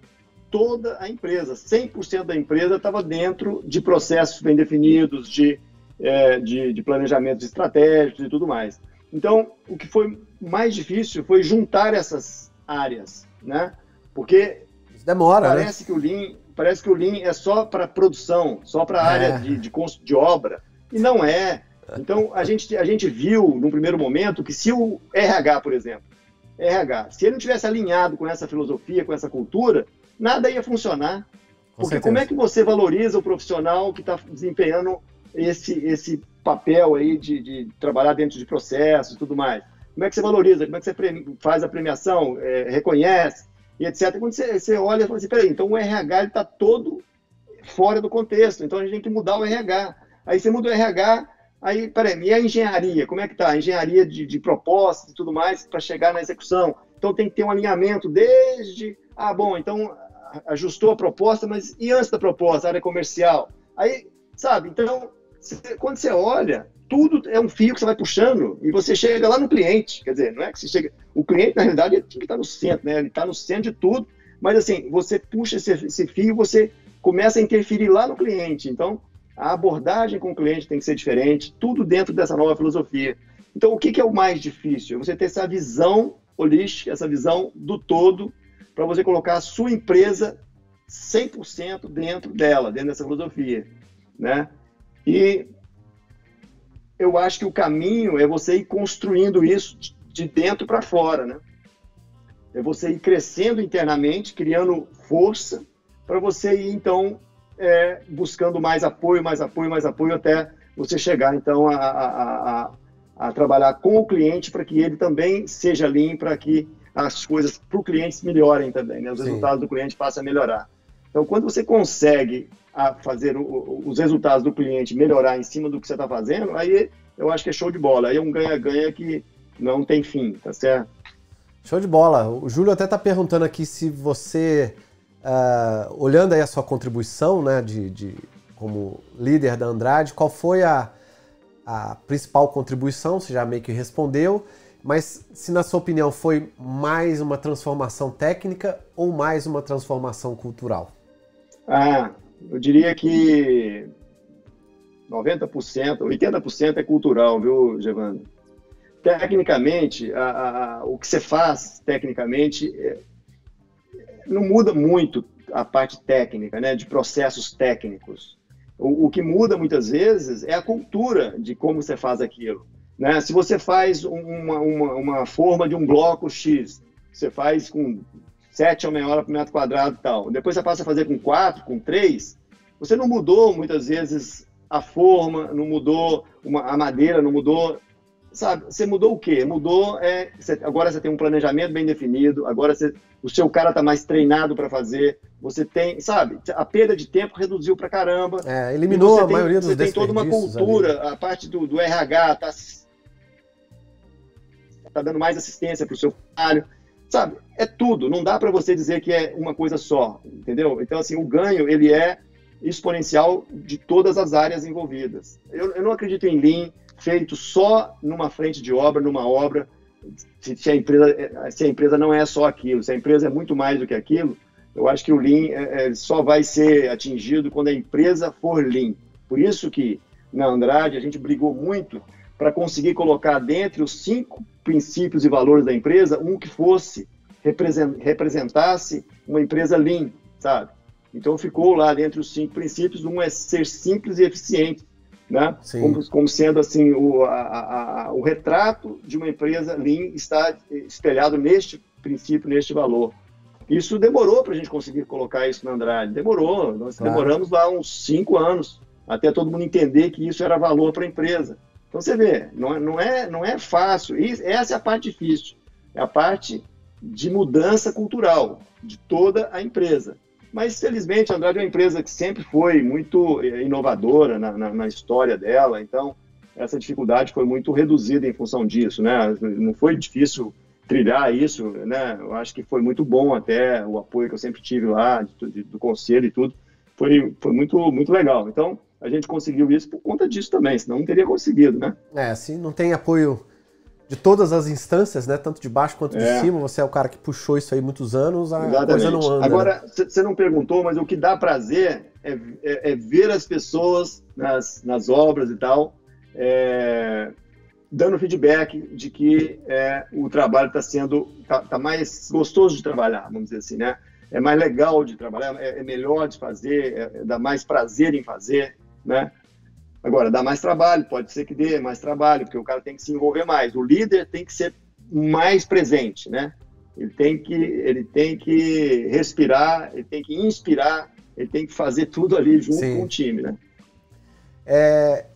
toda a empresa, 100% da empresa estava dentro de processos bem definidos, de, é, de, de planejamentos estratégicos e tudo mais. Então, o que foi mais difícil foi juntar essas áreas, né? Porque demora, né? parece né? que o Lean parece que o Lean é só para produção, só para a é. área de, de, de obra e não é. Então, a gente, a gente viu, num primeiro momento, que se o RH, por exemplo, RH, se ele não tivesse alinhado com essa filosofia, com essa cultura, nada ia funcionar. Com Porque certeza. como é que você valoriza o profissional que está desempenhando esse, esse papel aí de, de, trabalhar dentro de processos e tudo mais? Como é que você valoriza? Como é que você faz a premiação, é, reconhece e etc. Quando você, você olha e fala assim, peraí, então o RH está todo fora do contexto, então a gente tem que mudar o RH. Aí você muda o RH, Aí, peraí, e a engenharia? Como é que tá? A engenharia de, de propostas e tudo mais para chegar na execução. Então tem que ter um alinhamento desde. Ah, bom, então ajustou a proposta, mas e antes da proposta, área comercial? Aí, sabe? Então, quando você olha, tudo é um fio que você vai puxando e você chega lá no cliente. Quer dizer, não é que você chega. O cliente, na realidade, ele tem que estar no centro, né? Ele está no centro de tudo, mas assim, você puxa esse, esse fio, você começa a interferir lá no cliente. Então, a abordagem com o cliente tem que ser diferente, tudo dentro dessa nova filosofia. Então, o que, que é o mais difícil? Você ter essa visão holística, essa visão do todo, para você colocar a sua empresa 100% dentro dela, dentro dessa filosofia, né? E eu acho que o caminho é você ir construindo isso de dentro para fora, né? É você ir crescendo internamente, criando força, para você ir, então, é, buscando mais apoio, mais apoio, mais apoio, até você chegar, então, a, a, a, a trabalhar com o cliente para que ele também seja lean, para que as coisas para o cliente melhorem também, né? os Sim. resultados do cliente passem a melhorar. Então, quando você consegue fazer o, os resultados do cliente melhorar em cima do que você está fazendo, aí eu acho que é show de bola. Aí é um ganha-ganha que não tem fim, tá certo? Show de bola. O Júlio até está perguntando aqui se você Uh, olhando aí a sua contribuição né, de, de, como líder da Andrade, qual foi a, a principal contribuição? Você já meio que respondeu, mas se na sua opinião foi mais uma transformação técnica ou mais uma transformação cultural? Ah, eu diria que 90%, 80% é cultural, viu, Giovanni? Tecnicamente, a, a, o que você faz tecnicamente é, não muda muito a parte técnica, né, de processos técnicos. O, o, que muda muitas vezes é a cultura de como você faz aquilo. Né? Se você faz uma, uma, uma forma de um bloco X, você faz com 7 ou meia hora por metro quadrado e tal, depois você passa a fazer com 4, com 3, você não mudou muitas vezes a forma, não mudou uma, a madeira, não mudou. Sabe, você mudou o quê? Mudou, é, você, agora você tem um planejamento bem definido, agora você, o seu cara está mais treinado para fazer, você tem, sabe, a perda de tempo reduziu para caramba. É, eliminou a tem, maioria dos Você tem toda uma cultura, ali. a parte do, do RH está tá dando mais assistência para o seu funcionário, sabe? É tudo, não dá para você dizer que é uma coisa só, entendeu? Então, assim, o ganho, ele é exponencial de todas as áreas envolvidas. Eu, eu não acredito em Lean feito só numa frente de obra, numa obra, se, se, a empresa, se a empresa não é só aquilo, se a empresa é muito mais do que aquilo, eu acho que o Lean é, é, só vai ser atingido quando a empresa for Lean. Por isso que na Andrade a gente brigou muito para conseguir colocar dentre os cinco princípios e valores da empresa um que fosse representasse uma empresa Lean, sabe? Então ficou lá dentro os cinco princípios, um é ser simples e eficiente, né? Como, como, sendo assim o, a, a, o retrato de uma empresa Lean está espelhado neste princípio, neste valor. Isso demorou para a gente conseguir colocar isso na Andrade, demorou. Nós claro. demoramos lá uns cinco anos até todo mundo entender que isso era valor para a empresa. Então você vê, não, é, não, é, não é fácil. E essa é a parte difícil, é a parte de mudança cultural de toda a empresa. Mas, felizmente, a Andrade é uma empresa que sempre foi muito eh, inovadora na, na, na, história dela, então essa dificuldade foi muito reduzida em função disso, né? Não foi difícil trilhar isso, né? Eu acho que foi muito bom até o apoio que eu sempre tive lá, de, de, do conselho e tudo, foi, foi muito, muito legal. Então, a gente conseguiu isso por conta disso também, senão não teria conseguido, né? É, se não tem apoio de todas as instâncias, né? Tanto de baixo quanto de é. cima. Você é o cara que puxou isso aí muitos anos, a Exatamente. coisa não anda. Agora, você né? não perguntou, mas o que dá prazer é, é, é ver as pessoas nas, nas obras e tal, é, dando feedback de que é, o trabalho está sendo tá, tá, mais gostoso de trabalhar, vamos dizer assim, né? É mais legal de trabalhar, é, é melhor de fazer, dá mais prazer em fazer, né? Agora, dá mais trabalho, pode ser que dê mais trabalho, porque o cara tem que se envolver mais. O líder tem que ser mais presente, né? Ele tem que, ele tem que respirar, ele tem que inspirar, ele tem que fazer tudo ali junto Sim. com o time, né? É,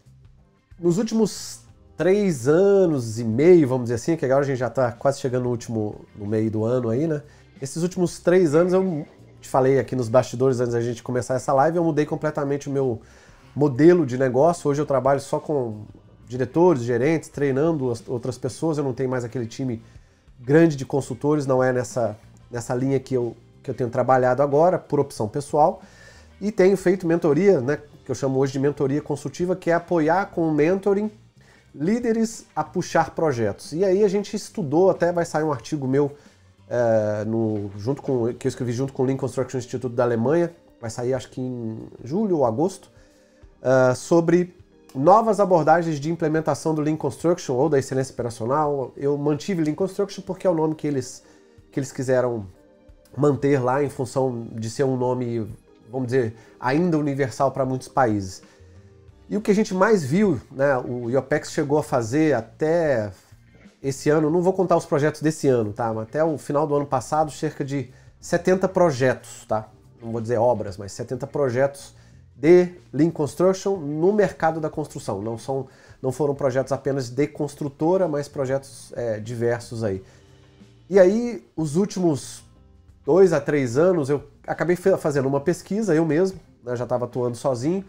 nos últimos três anos e meio, vamos dizer assim, que agora a gente já está quase chegando no último, no meio do ano aí, né? Esses últimos três anos eu te falei aqui nos bastidores antes da gente começar essa live, eu mudei completamente o meu modelo de negócio. Hoje eu trabalho só com diretores, gerentes, treinando outras pessoas. Eu não tenho mais aquele time grande de consultores, não é nessa, nessa linha que eu, que eu tenho trabalhado agora, por opção pessoal. E tenho feito mentoria, né, que eu chamo hoje de mentoria consultiva, que é apoiar com mentoring líderes a puxar projetos. E aí a gente estudou, até vai sair um artigo meu é, no, junto com, que eu escrevi junto com o Lean Construction Institute da Alemanha, vai sair acho que em julho ou agosto, uh, sobre novas abordagens de implementação do Lean Construction ou da excelência operacional. Eu mantive Lean Construction porque é o nome que eles, que eles quiseram manter lá em função de ser um nome, vamos dizer, ainda universal para muitos países. E o que a gente mais viu, né, o IOPEX chegou a fazer até esse ano, não vou contar os projetos desse ano, tá? Mas até o final do ano passado, cerca de 70 projetos, tá? Não vou dizer obras, mas 70 projetos de Lean Construction no mercado da construção. Não, são, não foram projetos apenas de construtora, mas projetos é, diversos aí. E aí, os últimos dois a três anos, eu acabei fazendo uma pesquisa, eu mesmo, né, já estava atuando sozinho,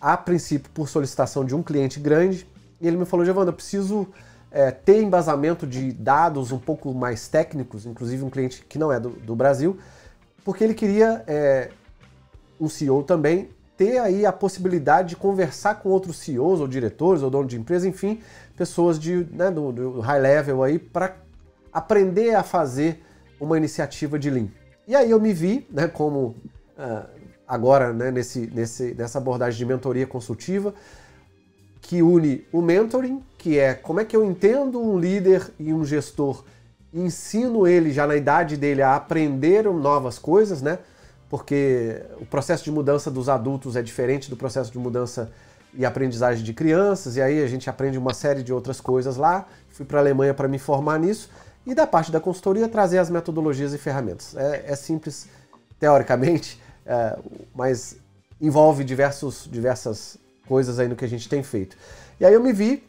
a princípio por solicitação de um cliente grande, e ele me falou, Giovanna, eu preciso é, ter embasamento de dados um pouco mais técnicos, inclusive um cliente que não é do, do Brasil, porque ele queria, é, um CEO também, ter aí a possibilidade de conversar com outros CEOs ou diretores ou donos de empresa, enfim, pessoas de, né, do, do high level aí para aprender a fazer uma iniciativa de Lean. E aí eu me vi, né, como uh, agora né, nesse, nesse, nessa abordagem de mentoria consultiva, que une o mentoring, que é como é que eu entendo um líder e um gestor, ensino ele já na idade dele a aprender novas coisas, né? Porque o processo de mudança dos adultos é diferente do processo de mudança e aprendizagem de crianças, e aí a gente aprende uma série de outras coisas lá. Fui para a Alemanha para me formar nisso, e da parte da consultoria trazer as metodologias e ferramentas. É, é simples teoricamente, é, mas envolve diversos, diversas coisas aí no que a gente tem feito. E aí eu me vi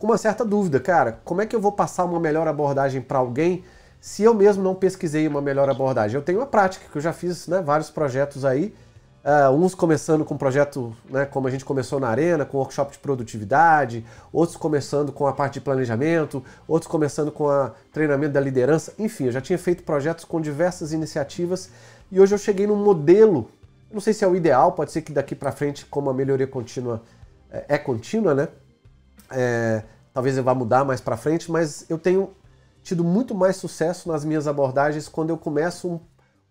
com uma certa dúvida, cara, como é que eu vou passar uma melhor abordagem para alguém se eu mesmo não pesquisei uma melhor abordagem? Eu tenho uma prática que eu já fiz né, vários projetos aí, Uh, uns começando com um projeto, né, como a gente começou na Arena, com workshop de produtividade, outros começando com a parte de planejamento, outros começando com o treinamento da liderança. Enfim, eu já tinha feito projetos com diversas iniciativas e hoje eu cheguei num modelo, não sei se é o ideal, pode ser que daqui para frente, como a melhoria contínua é, é contínua, né? É, talvez eu vá mudar mais para frente, mas eu tenho tido muito mais sucesso nas minhas abordagens quando eu começo um,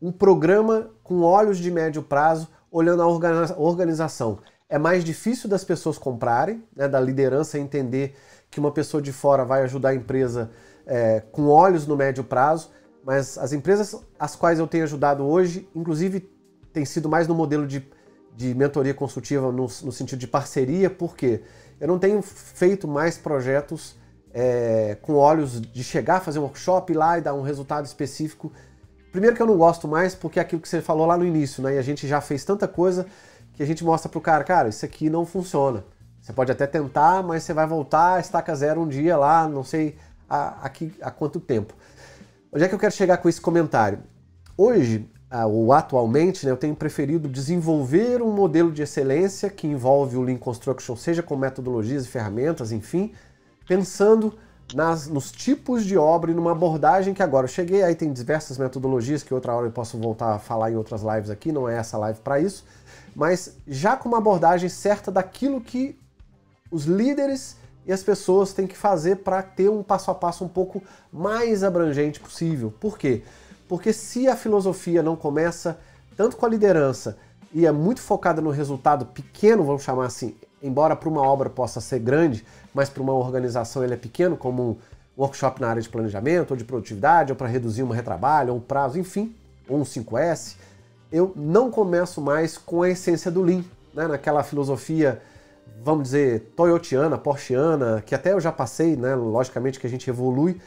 um programa com olhos de médio prazo olhando a organização. É mais difícil das pessoas comprarem, né, da liderança entender que uma pessoa de fora vai ajudar a empresa é, com olhos no médio prazo, mas as empresas às quais eu tenho ajudado hoje, inclusive, tem sido mais no modelo de, de mentoria consultiva no, no sentido de parceria, porque eu não tenho feito mais projetos é, com olhos de chegar, fazer um workshop lá e dar um resultado específico Primeiro que eu não gosto mais, porque é aquilo que você falou lá no início, né? E a gente já fez tanta coisa que a gente mostra pro cara, cara, isso aqui não funciona. Você pode até tentar, mas você vai voltar, estaca zero um dia lá, não sei a, aqui, há quanto tempo. Onde é que eu quero chegar com esse comentário? Hoje, ou atualmente, né, eu tenho preferido desenvolver um modelo de excelência que envolve o Lean Construction, seja com metodologias e ferramentas, enfim, pensando nas, nos tipos de obra e numa abordagem que agora eu cheguei, aí tem diversas metodologias que outra hora eu posso voltar a falar em outras lives aqui, não é essa live para isso, mas já com uma abordagem certa daquilo que os líderes e as pessoas têm que fazer para ter um passo a passo um pouco mais abrangente possível. Por quê? Porque se a filosofia não começa tanto com a liderança e é muito focada no resultado pequeno, vamos chamar assim, embora para uma obra possa ser grande, mas para uma organização ele é pequeno, como um workshop na área de planejamento ou de produtividade, ou para reduzir um retrabalho, ou um prazo, enfim, ou um 5S, eu não começo mais com a essência do Lean, né? naquela filosofia, vamos dizer, toyotiana, porscheana, que até eu já passei, né? logicamente que a gente evolui,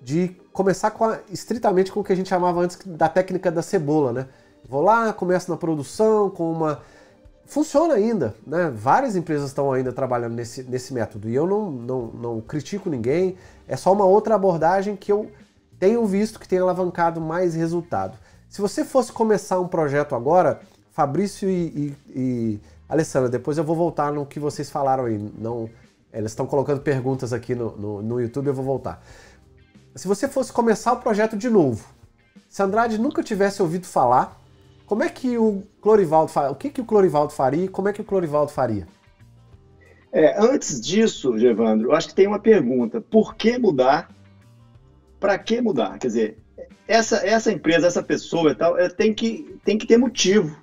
de começar com a, estritamente com o que a gente chamava antes da técnica da cebola, né? Vou lá, começo na produção com uma funciona ainda, né? Várias empresas estão ainda trabalhando nesse, nesse método e eu não, não, não critico ninguém, é só uma outra abordagem que eu tenho visto que tem alavancado mais resultado. Se você fosse começar um projeto agora, Fabrício e, e, e Alessandra, depois eu vou voltar no que vocês falaram aí. Não, eles estão colocando perguntas aqui no, no, no YouTube, eu vou voltar. Se você fosse começar o projeto de novo, se Andrade nunca tivesse ouvido falar, como é que o Clorivaldo o que, que o Clorivaldo faria e como é que o Clorivaldo faria? É, antes disso, Evandro, eu acho que tem uma pergunta. Por que mudar? Para que mudar? Quer dizer, essa, essa empresa, essa pessoa e tal, é, tem, que, tem que ter motivo.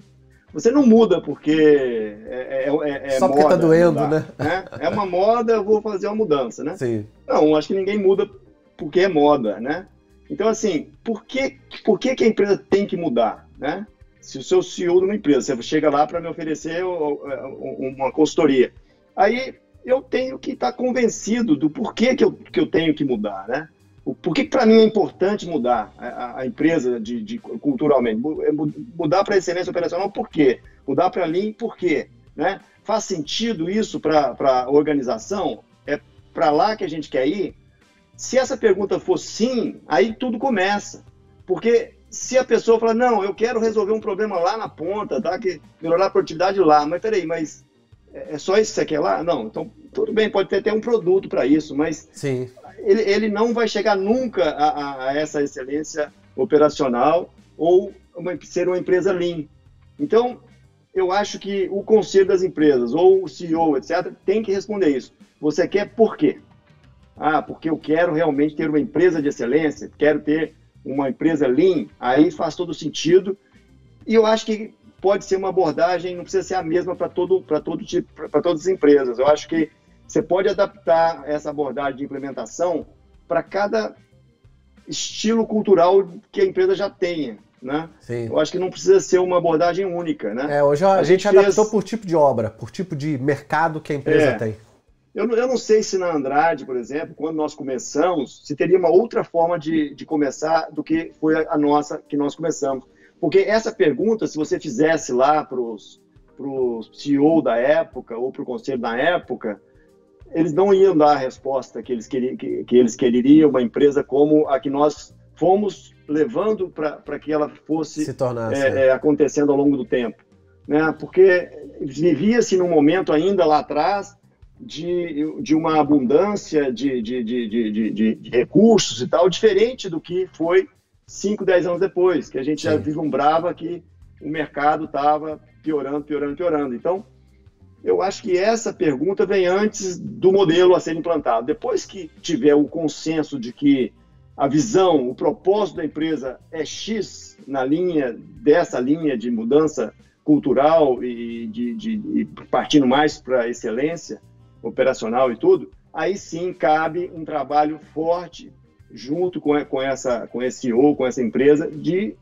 Você não muda porque é, é, é, é Só porque tá doendo, mudar, né? né? É uma moda, eu vou fazer uma mudança, né? Sim. Não, acho que ninguém muda porque é moda, né? Então, assim, por que, por que, que a empresa tem que mudar, né? Se o seu CEO de uma empresa, você chega lá para me oferecer uma consultoria, aí eu tenho que estar tá convencido do porquê que eu, que eu tenho que mudar, né? O porquê que para mim é importante mudar a, a empresa de, de, culturalmente? É mudar para excelência operacional, por quê? Mudar para Lean, por quê? Né? Faz sentido isso para a organização? É para lá que a gente quer ir? Se essa pergunta for sim, aí tudo começa. Porque se a pessoa fala, não, eu quero resolver um problema lá na ponta, tá? Que melhorar a produtividade lá, mas peraí, mas é, é só isso que você quer lá? Não, então tudo bem, pode ter até um produto para isso, mas Sim. Ele, ele não vai chegar nunca a, a, a essa excelência operacional ou uma, ser uma empresa lean. Então, eu acho que o conselho das empresas, ou o CEO, etc., tem que responder isso. Você quer por quê? Ah, porque eu quero realmente ter uma empresa de excelência, quero ter uma empresa lean, aí faz todo sentido. E eu acho que pode ser uma abordagem, não precisa ser a mesma para todo, todo tipo, para todas as empresas. Eu acho que você pode adaptar essa abordagem de implementação para cada estilo cultural que a empresa já tenha. Né? Sim. Eu acho que não precisa ser uma abordagem única. Né? É, hoje a, a gente, gente adaptou por tipo de obra, por tipo de mercado que a empresa é. tem. Eu, eu não sei se na Andrade, por exemplo, quando nós começamos, se teria uma outra forma de, de começar do que foi a, a nossa que nós começamos. Porque essa pergunta, se você fizesse lá para o CEO da época ou para o conselho da época, eles não iam dar a resposta que eles, queriam, que, que eles quereriam, uma empresa como a que nós fomos levando para que ela fosse Se tornasse, é, é, acontecendo ao longo do tempo. Né? Porque vivia-se num momento ainda lá atrás de, de uma abundância de, de, de, de, recursos e tal, diferente do que foi 5, 10 anos depois, que a gente Sim. já vislumbrava que o mercado estava piorando, piorando, piorando. Então, eu acho que essa pergunta vem antes do modelo a ser implantado. Depois que tiver o consenso de que a visão, o propósito da empresa é X na linha dessa linha de mudança cultural e de, de, de partindo mais para a excelência operacional e tudo, aí sim cabe um trabalho forte junto com, com essa com esse CEO, com essa empresa de,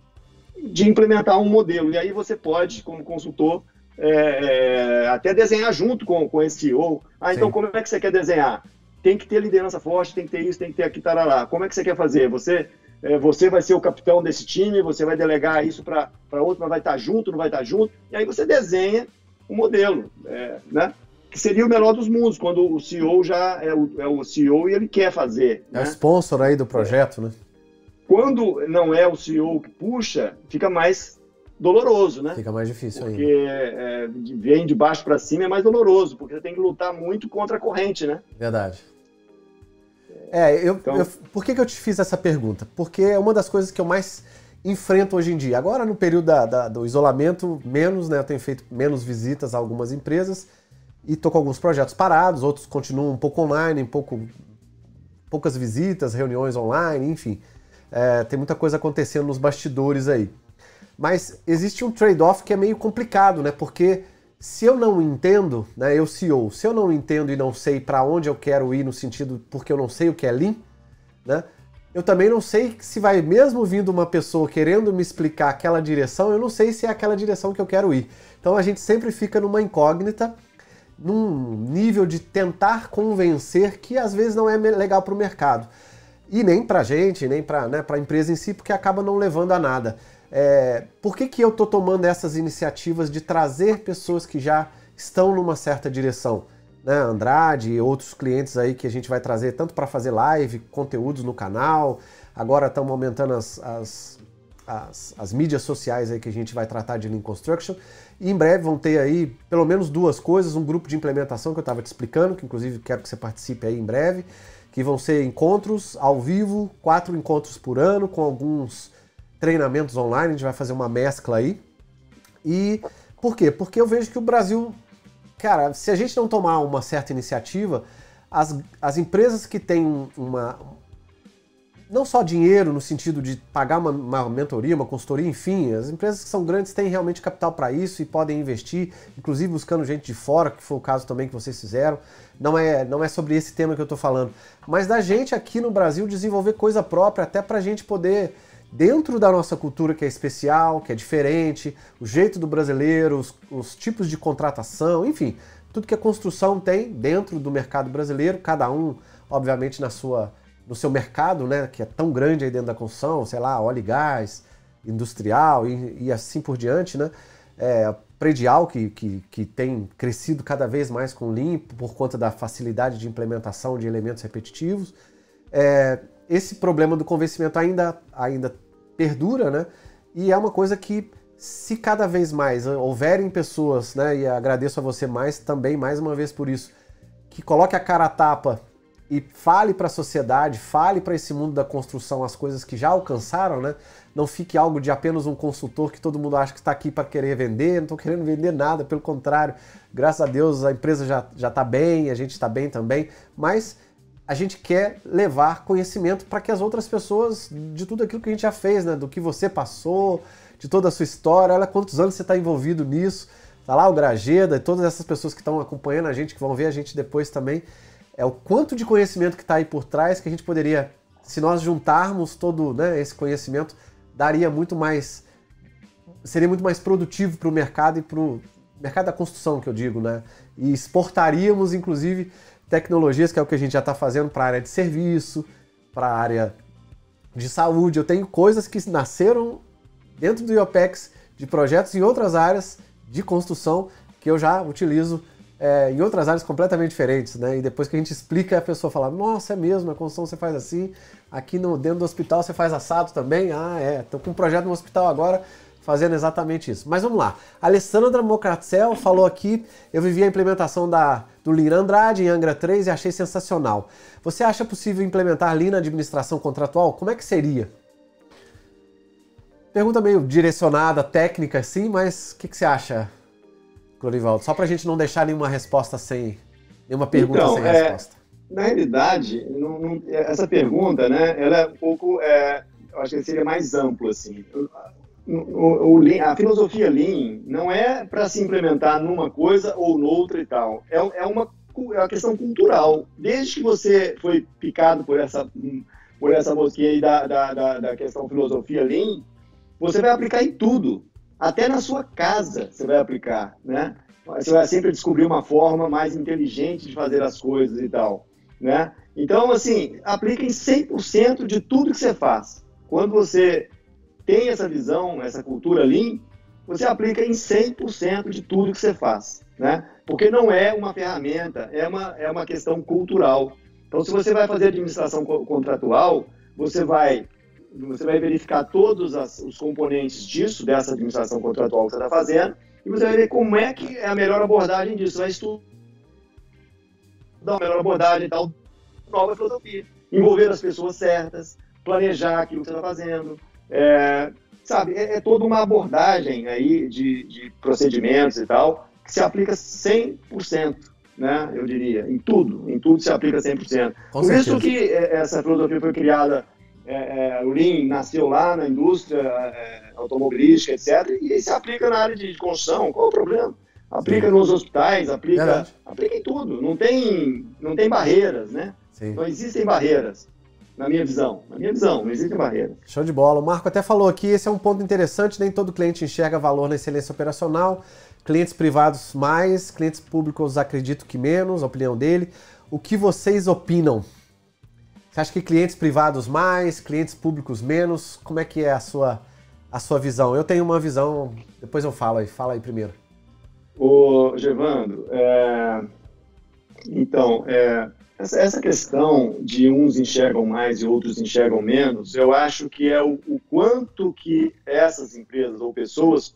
de implementar um modelo. E aí você pode, como consultor, é, é, até desenhar junto com, com esse CEO. Ah, então Sim. como é que você quer desenhar? Tem que ter liderança forte, tem que ter isso, tem que ter aqui, tarará. Como é que você quer fazer? Você, é, você vai ser o capitão desse time, você vai delegar isso para outro, mas vai estar junto, não vai estar junto. E aí você desenha um modelo, é, né? Que seria o melhor dos mundos, quando o CEO já é o, é o CEO e ele quer fazer. É né? o sponsor aí do projeto, né? Quando não é o CEO que puxa, fica mais doloroso, né? Fica mais difícil porque, ainda. Porque é, vem de baixo para cima é mais doloroso, porque você tem que lutar muito contra a corrente, né? Verdade. É, eu, então... eu, por que, que eu te fiz essa pergunta? Porque é uma das coisas que eu mais enfrento hoje em dia. Agora, no período da, da, do isolamento, menos, né? Eu tenho feito menos visitas a algumas empresas e estou com alguns projetos parados, outros continuam um pouco online, um pouco, poucas visitas, reuniões online, enfim. É, tem muita coisa acontecendo nos bastidores aí. Mas existe um trade-off que é meio complicado, né? Porque se eu não entendo, né, eu CEO, se eu não entendo e não sei para onde eu quero ir no sentido porque eu não sei o que é Lean, né? Eu também não sei se vai mesmo vindo uma pessoa querendo me explicar aquela direção, eu não sei se é aquela direção que eu quero ir. Então a gente sempre fica numa incógnita, num nível de tentar convencer que às vezes não é legal para o mercado. E nem para a gente, nem para né, a empresa em si, porque acaba não levando a nada. É, por que, que eu estou tomando essas iniciativas de trazer pessoas que já estão numa certa direção? Né? Andrade e outros clientes aí que a gente vai trazer tanto para fazer live, conteúdos no canal, agora estamos aumentando as, as, as, as, mídias sociais aí que a gente vai tratar de Lean Construction. E em breve vão ter aí pelo menos duas coisas, um grupo de implementação que eu estava te explicando, que inclusive quero que você participe aí em breve, que vão ser encontros ao vivo, quatro encontros por ano, com alguns treinamentos online, a gente vai fazer uma mescla aí. E por quê? Porque eu vejo que o Brasil, cara, se a gente não tomar uma certa iniciativa, as, as empresas que têm uma. Não só dinheiro no sentido de pagar uma, uma mentoria, uma consultoria, enfim, as empresas que são grandes têm realmente capital para isso e podem investir, inclusive buscando gente de fora, que foi o caso também que vocês fizeram. Não é, não é sobre esse tema que eu estou falando, mas da gente aqui no Brasil desenvolver coisa própria, até para a gente poder dentro da nossa cultura que é especial, que é diferente, o jeito do brasileiro, os, os, tipos de contratação, enfim, tudo que a construção tem dentro do mercado brasileiro, cada um, obviamente, na sua, no seu mercado, né, que é tão grande aí dentro da construção, sei lá, óleo e gás, industrial e, e assim por diante, né, é, predial que, que, que tem crescido cada vez mais com Lean por conta da facilidade de implementação de elementos repetitivos. É, esse problema do convencimento ainda, ainda perdura, né? E é uma coisa que, se cada vez mais houverem pessoas, né? E agradeço a você mais também, mais uma vez por isso, que coloque a cara a tapa e fale para a sociedade, fale para esse mundo da construção as coisas que já alcançaram, né? Não fique algo de apenas um consultor que todo mundo acha que está aqui para querer vender. Não estou querendo vender nada, pelo contrário. Graças a Deus a empresa já está bem, a gente está bem também. Mas a gente quer levar conhecimento para que as outras pessoas, de tudo aquilo que a gente já fez, né? Do que você passou, de toda a sua história, olha quantos anos você está envolvido nisso. Tá lá o Grageda e todas essas pessoas que estão acompanhando a gente, que vão ver a gente depois também. É o quanto de conhecimento que está aí por trás que a gente poderia, se nós juntarmos todo né, esse conhecimento, daria muito mais. seria muito mais produtivo para o mercado e para o mercado da construção, que eu digo, né? E exportaríamos, inclusive, tecnologias, que é o que a gente já está fazendo para a área de serviço, para a área de saúde. Eu tenho coisas que nasceram dentro do IOPEX de projetos em outras áreas de construção que eu já utilizo é, em outras áreas completamente diferentes, né? E depois que a gente explica, a pessoa fala: Nossa, é mesmo, na construção você faz assim, aqui no, dentro do hospital você faz assado também. Ah, é, estou com um projeto no hospital agora fazendo exatamente isso. Mas vamos lá. A Alessandra Mocratzel falou aqui: eu vivi a implementação da, do Lean Andrade em Angra 3 e achei sensacional. Você acha possível implementar Lean na administração contratual? Como é que seria? Pergunta meio direcionada, técnica, sim, mas o que, que, você acha, Clorivaldo? Só para a gente não deixar nenhuma resposta sem. nenhuma pergunta então, sem é, resposta. Na realidade, não, não, essa pergunta, né, ela é um pouco. É, eu acho que seria mais ampla, assim. O, o, o, a filosofia Lean não é para se implementar numa coisa ou noutra e tal. É, é, uma, é uma questão cultural. Desde que você foi picado por essa, por essa mosquinha aí da, da, da, da questão filosofia Lean, você vai aplicar em tudo, até na sua casa você vai aplicar, né? Você vai sempre descobrir uma forma mais inteligente de fazer as coisas e tal, né? Então, assim, aplica em 100% de tudo que você faz. Quando você tem essa visão, essa cultura Lean, você aplica em 100% de tudo que você faz, né? Porque não é uma ferramenta, é uma, é uma questão cultural. Então, se você vai fazer administração contratual, você vai você vai verificar todos as, os componentes disso, dessa administração contratual que você está fazendo, e você vai ver como é que é a melhor abordagem disso. Você vai estudar a melhor abordagem tal, nova filosofia. Envolver as pessoas certas, planejar aquilo que você está fazendo. É, sabe, é, é, toda uma abordagem aí de, de procedimentos e tal, que se aplica 100%. Né, eu diria, em tudo, em tudo se aplica 100%. Com Por certeza. isso que é, essa filosofia foi criada é, é, o Lean nasceu lá na indústria é, automobilística, etc., e se aplica na área de construção. Qual é o problema? Aplica Sim. nos hospitais, aplica, aplica em tudo. Não tem, não tem barreiras, né? Sim. Não existem barreiras, na minha visão. Na minha visão, não existem barreiras. Show de bola. O Marco até falou aqui, esse é um ponto interessante, nem todo cliente enxerga valor na excelência operacional. Clientes privados mais, clientes públicos acredito que menos, a opinião dele. O que vocês opinam? Você acha que clientes privados mais, clientes públicos menos? Como é que é a sua, a sua visão? Eu tenho uma visão, depois eu falo aí. Fala aí primeiro. Ô, Gervando, é... então, é... essa, questão de uns enxergam mais e outros enxergam menos, eu acho que é o, o quanto que essas empresas ou pessoas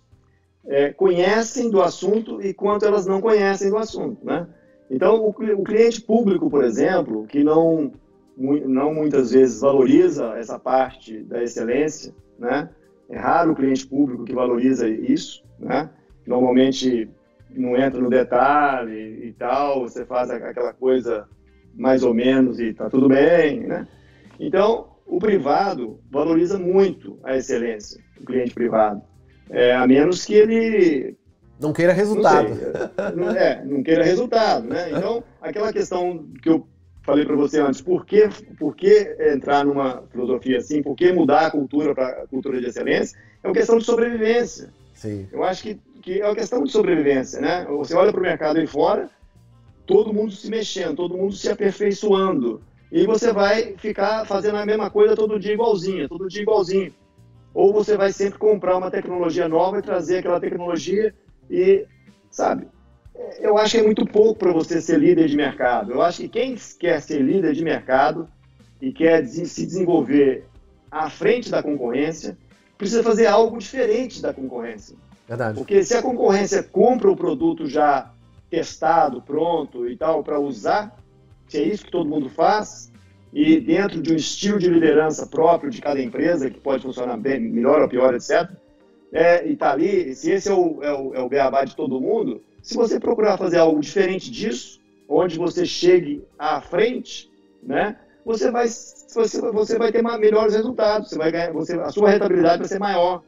é, conhecem do assunto e quanto elas não conhecem do assunto, né? Então, o, o cliente público, por exemplo, que não não muitas vezes valoriza essa parte da excelência, né? É raro o cliente público que valoriza isso, né? Normalmente não entra no detalhe e tal, você faz aquela coisa mais ou menos e tá tudo bem, né? Então, o privado valoriza muito a excelência, o cliente privado. É, a menos que ele não queira resultado. Não, sei, é, não queira resultado, né? Então, aquela questão que eu falei para você antes, por que, por que entrar numa filosofia assim, por que mudar a cultura para a cultura de excelência? É uma questão de sobrevivência. Sim. Eu acho que, que é uma questão de sobrevivência, né? Você olha para o mercado aí fora, todo mundo se mexendo, todo mundo se aperfeiçoando. E você vai ficar fazendo a mesma coisa todo dia igualzinho, todo dia igualzinho. Ou você vai sempre comprar uma tecnologia nova e trazer aquela tecnologia e, sabe, eu acho que é muito pouco para você ser líder de mercado. Eu acho que quem quer ser líder de mercado e quer se desenvolver à frente da concorrência, precisa fazer algo diferente da concorrência. Verdade. Porque se a concorrência compra o produto já testado, pronto e tal, para usar, se é isso que todo mundo faz, e dentro de um estilo de liderança próprio de cada empresa, que pode funcionar bem, melhor ou pior, etc., é, e está ali, se esse é o, é, o, é o beabá de todo mundo, se você procurar fazer algo diferente disso, onde você chegue à frente, né, você vai você, você vai ter melhores resultados, você vai ganhar, você, a sua rentabilidade vai ser maior.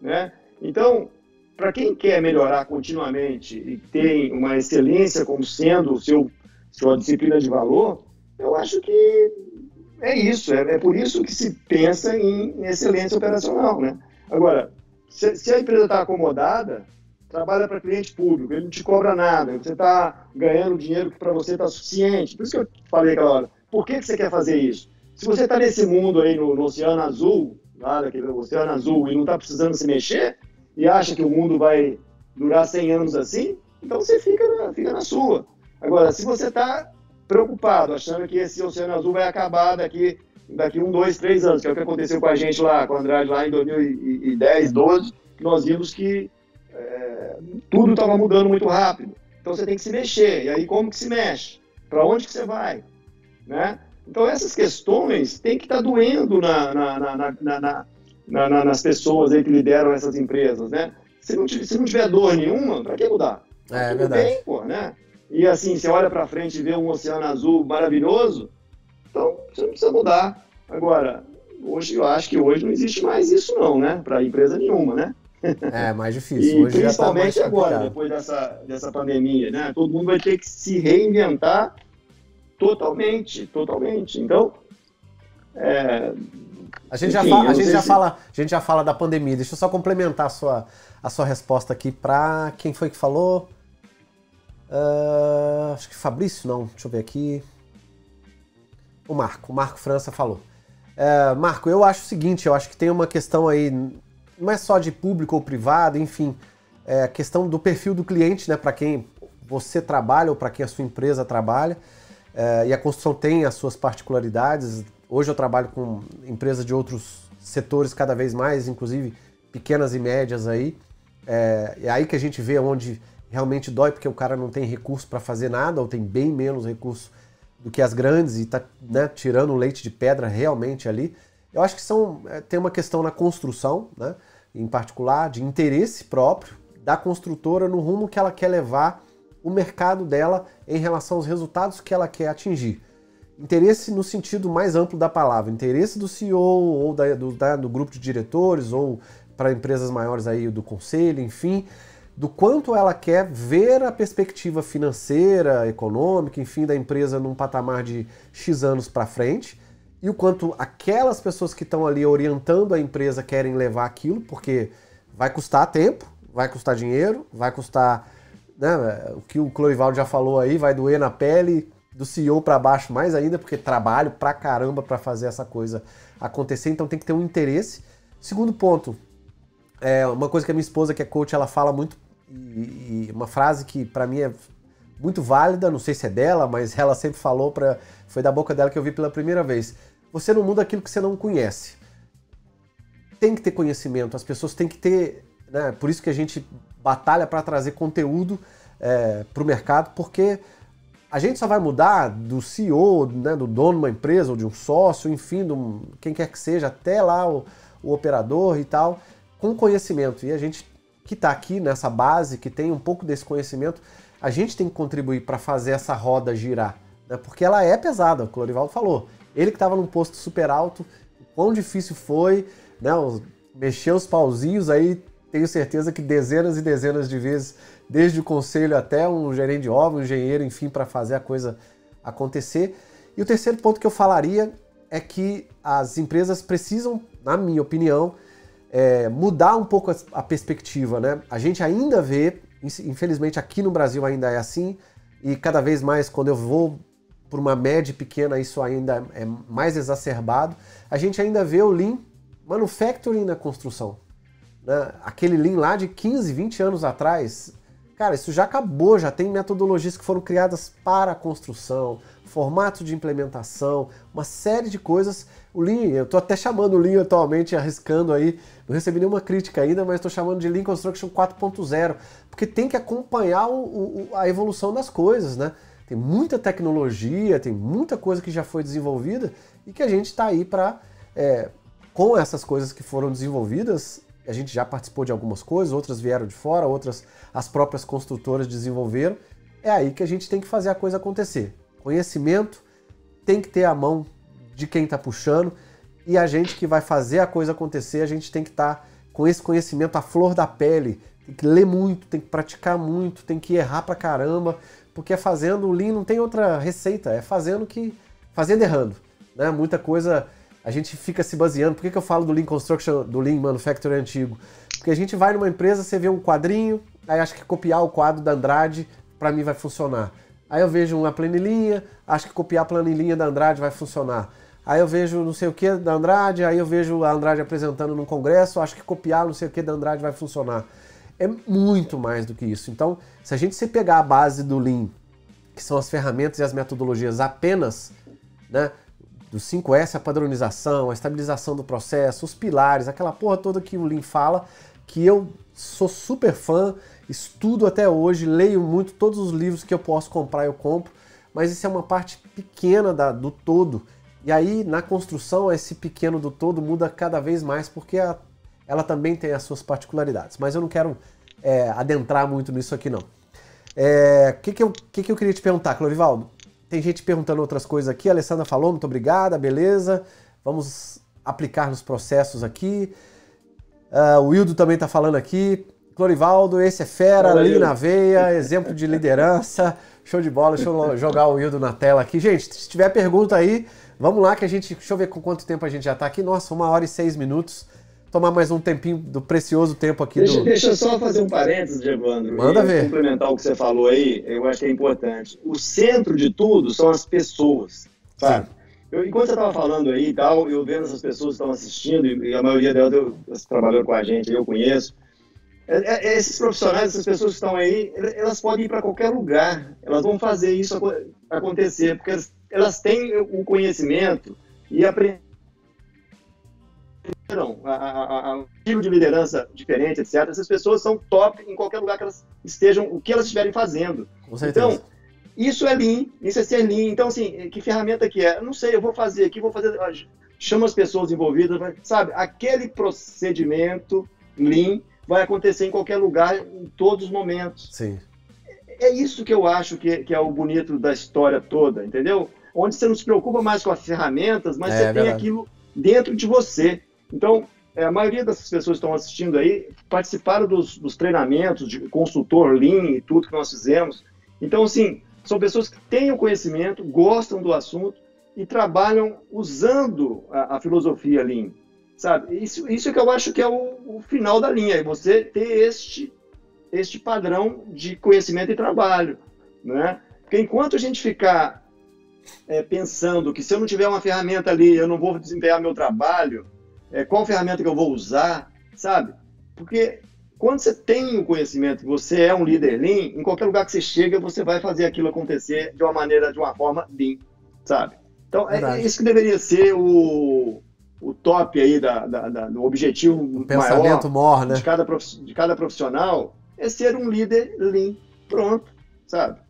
Né? Então, para quem quer melhorar continuamente e tem uma excelência como sendo o seu sua disciplina de valor, eu acho que é isso. É, é por isso que se pensa em excelência operacional, né? Agora, se, se a empresa está acomodada, trabalha para cliente público, ele não te cobra nada, você está ganhando dinheiro que para você está suficiente. Por isso que eu falei aquela hora. Por que, que você quer fazer isso? Se você está nesse mundo aí no, no Oceano Azul, lá daquele Oceano Azul, e não está precisando se mexer, e acha que o mundo vai durar 100 anos assim, então você fica na, fica na sua. Agora, se você está preocupado, achando que esse Oceano Azul vai acabar daqui, daqui um, dois, três anos, que é o que aconteceu com a gente lá, com o Andrade lá em 2010, 12, nós vimos que é, tudo estava mudando muito rápido. Então você tem que se mexer. E aí como que se mexe? Para onde que você vai? Né? Então essas questões têm que estar tá doendo na, na, na, na, na, nas pessoas aí que lideram essas empresas, né? Se não, se não tiver dor nenhuma, para que mudar? É, é verdade. Bem, pô, né? E assim, você olha para frente e vê um oceano azul maravilhoso, então você não precisa mudar. Agora, hoje eu acho que hoje não existe mais isso não, né? Para empresa nenhuma, né? É, mais difícil. Hoje e principalmente tá agora, depois dessa, dessa pandemia, né? Todo mundo vai ter que se reinventar totalmente, totalmente. Então, é, a gente, Enfim, já, fala, a, gente já se... fala, a gente já fala da pandemia. Deixa eu só complementar a sua, a sua resposta aqui para quem foi que falou. Uh, acho que Fabrício, não. Deixa eu ver aqui. O Marco. O Marco França falou. Uh, Marco, eu acho o seguinte: eu acho que tem uma questão aí, não é só de público ou privado, enfim, é a questão do perfil do cliente, né? Para quem você trabalha ou para quem a sua empresa trabalha. Uh, e a construção tem as suas particularidades, Hoje eu trabalho com empresas de outros setores cada vez mais, inclusive pequenas e médias aí. É, é aí que a gente vê onde realmente dói, porque o cara não tem recurso para fazer nada, ou tem bem menos recurso do que as grandes e está né, tirando leite de pedra realmente ali. Eu acho que são, é, tem uma questão na construção, né, em particular, de interesse próprio da construtora no rumo que ela quer levar o mercado dela em relação aos resultados que ela quer atingir. Interesse no sentido mais amplo da palavra, interesse do CEO ou da, do, da, do grupo de diretores ou para empresas maiores aí do conselho, enfim, do quanto ela quer ver a perspectiva financeira, econômica, enfim, da empresa num patamar de X anos para frente, e o quanto aquelas pessoas que estão ali orientando a empresa querem levar aquilo, porque vai custar tempo, vai custar dinheiro, vai custar, né, o que o Cloivaldo já falou aí, vai doer na pele, do CEO para baixo mais ainda, porque trabalho pra caramba para fazer essa coisa acontecer, então tem que ter um interesse. Segundo ponto, é uma coisa que a minha esposa, que é coach, ela fala muito, e, e uma frase que para mim é muito válida, não sei se é dela, mas ela sempre falou, pra, foi da boca dela que eu vi pela primeira vez. Você não muda aquilo que você não conhece. Tem que ter conhecimento, as pessoas têm que ter. Né, por isso que a gente batalha para trazer conteúdo é, para o mercado, porque a gente só vai mudar do CEO, né, do dono de uma empresa ou de um sócio, enfim, de um, quem quer que seja, até lá o, o operador e tal, com conhecimento. E a gente que está aqui nessa base, que tem um pouco desse conhecimento, a gente tem que contribuir para fazer essa roda girar, né, porque ela é pesada, o Clorival falou. Ele que estava num posto super alto, o quão difícil foi, né, mexer os pauzinhos aí, tenho certeza que dezenas e dezenas de vezes desde o conselho até um gerente de obra, um engenheiro, enfim, para fazer a coisa acontecer. E o terceiro ponto que eu falaria é que as empresas precisam, na minha opinião, é, mudar um pouco a, a, perspectiva, né? A gente ainda vê, infelizmente aqui no Brasil ainda é assim, e cada vez mais quando eu vou por uma média pequena isso ainda é mais exacerbado, a gente ainda vê o Lean Manufacturing na construção. Né? Aquele Lean lá de 15, 20 anos atrás, Cara, isso já acabou, já tem metodologias que foram criadas para a construção, formato de implementação, uma série de coisas. O Lean, eu estou até chamando o Lean atualmente, arriscando aí, não recebi nenhuma crítica ainda, mas estou chamando de Lean Construction 4.0, porque tem que acompanhar o, o, a evolução das coisas, né? Tem muita tecnologia, tem muita coisa que já foi desenvolvida e que a gente está aí para, é, com essas coisas que foram desenvolvidas, a gente já participou de algumas coisas, outras vieram de fora, outras as próprias construtoras desenvolveram. É aí que a gente tem que fazer a coisa acontecer. Conhecimento tem que ter a mão de quem está puxando e a gente que vai fazer a coisa acontecer, a gente tem que estar tá com esse conhecimento à flor da pele. Tem que ler muito, tem que praticar muito, tem que errar pra caramba, porque é fazendo o Lean não tem outra receita, é fazendo que fazendo errando, né? Muita coisa a gente fica se baseando. Por que, que eu falo do Lean Construction, do Lean Manufacturing antigo? Porque a gente vai numa empresa, você vê um quadrinho, aí acha que copiar o quadro da Andrade para mim vai funcionar. Aí eu vejo uma planilhinha, acho que copiar a planilhinha da Andrade vai funcionar. Aí eu vejo não sei o que da Andrade, aí eu vejo a Andrade apresentando num congresso, acho que copiar não sei o que da Andrade vai funcionar. É muito mais do que isso. Então, se a gente se pegar a base do Lean, que são as ferramentas e as metodologias apenas, né, do 5S, a padronização, a estabilização do processo, os pilares, aquela porra toda que o Lean fala, que eu sou super fã, estudo até hoje, leio muito, todos os livros que eu posso comprar eu compro, mas isso é uma parte pequena da, do todo. E aí, na construção, esse pequeno do todo muda cada vez mais, porque a, ela também tem as suas particularidades. Mas eu não quero é, adentrar muito nisso aqui, não. O é, que, que, eu, que, que eu queria te perguntar, Clorivaldo? Tem gente perguntando outras coisas aqui. A Alessandra falou, muito obrigada, beleza. Vamos aplicar nos processos aqui. Uh, o Wildo também está falando aqui. Clorivaldo, esse é fera, ali na veia, exemplo de liderança. Show de bola, deixa eu jogar o Wildo na tela aqui. Gente, se tiver pergunta aí, vamos lá que a gente. Deixa eu ver com quanto tempo a gente já está aqui. Nossa, uma hora e seis minutos. Tomar mais um tempinho do precioso tempo aqui. Deixa, do... deixa eu só fazer um parênteses, Evandro. Manda ver. Complementar o que você falou aí, eu acho que é importante. O centro de tudo são as pessoas, sabe? Eu, enquanto você estava falando aí e tal, eu vendo essas pessoas que estão assistindo, e a maioria delas eu, trabalhando com a gente, eu conheço. É, é, é, esses profissionais, essas pessoas que estão aí, elas podem ir para qualquer lugar, elas vão fazer isso acontecer, porque elas, elas têm o conhecimento e aprenderam a, estilo de liderança diferente, etc. Essas pessoas são top em qualquer lugar que elas estejam, o que elas estiverem fazendo. Então, isso é Lean, isso é ser Lean. Então, assim, que ferramenta que é? Eu não sei, eu vou fazer aqui, vou fazer. Chama as pessoas envolvidas, sabe? Aquele procedimento Lean vai acontecer em qualquer lugar, em todos os momentos. Sim. É isso que eu acho que, que é o bonito da história toda, entendeu? Onde você não se preocupa mais com as ferramentas, mas é, você é tem aquilo dentro de você. Então, é, a maioria dessas pessoas que estão assistindo aí participaram dos, dos treinamentos de consultor Lean e tudo que nós fizemos. Então, assim, são pessoas que têm o conhecimento, gostam do assunto e trabalham usando a, a filosofia Lean. Sabe? Isso, isso é que eu acho que é o, o final da linha, é você ter este, este padrão de conhecimento e trabalho. Né? Porque enquanto a gente ficar é, pensando que se eu não tiver uma ferramenta ali, eu não vou desempenhar meu trabalho, é, qual ferramenta que eu vou usar, sabe? Porque quando você tem o conhecimento, você é um líder lean, em qualquer lugar que você chega, você vai fazer aquilo acontecer de uma maneira, de uma forma lean, sabe? Então, é, é isso que deveria ser o, o top aí da, da, da do objetivo o pensamento maior né? de, cada de cada profissional é ser um líder lean. Pronto, sabe?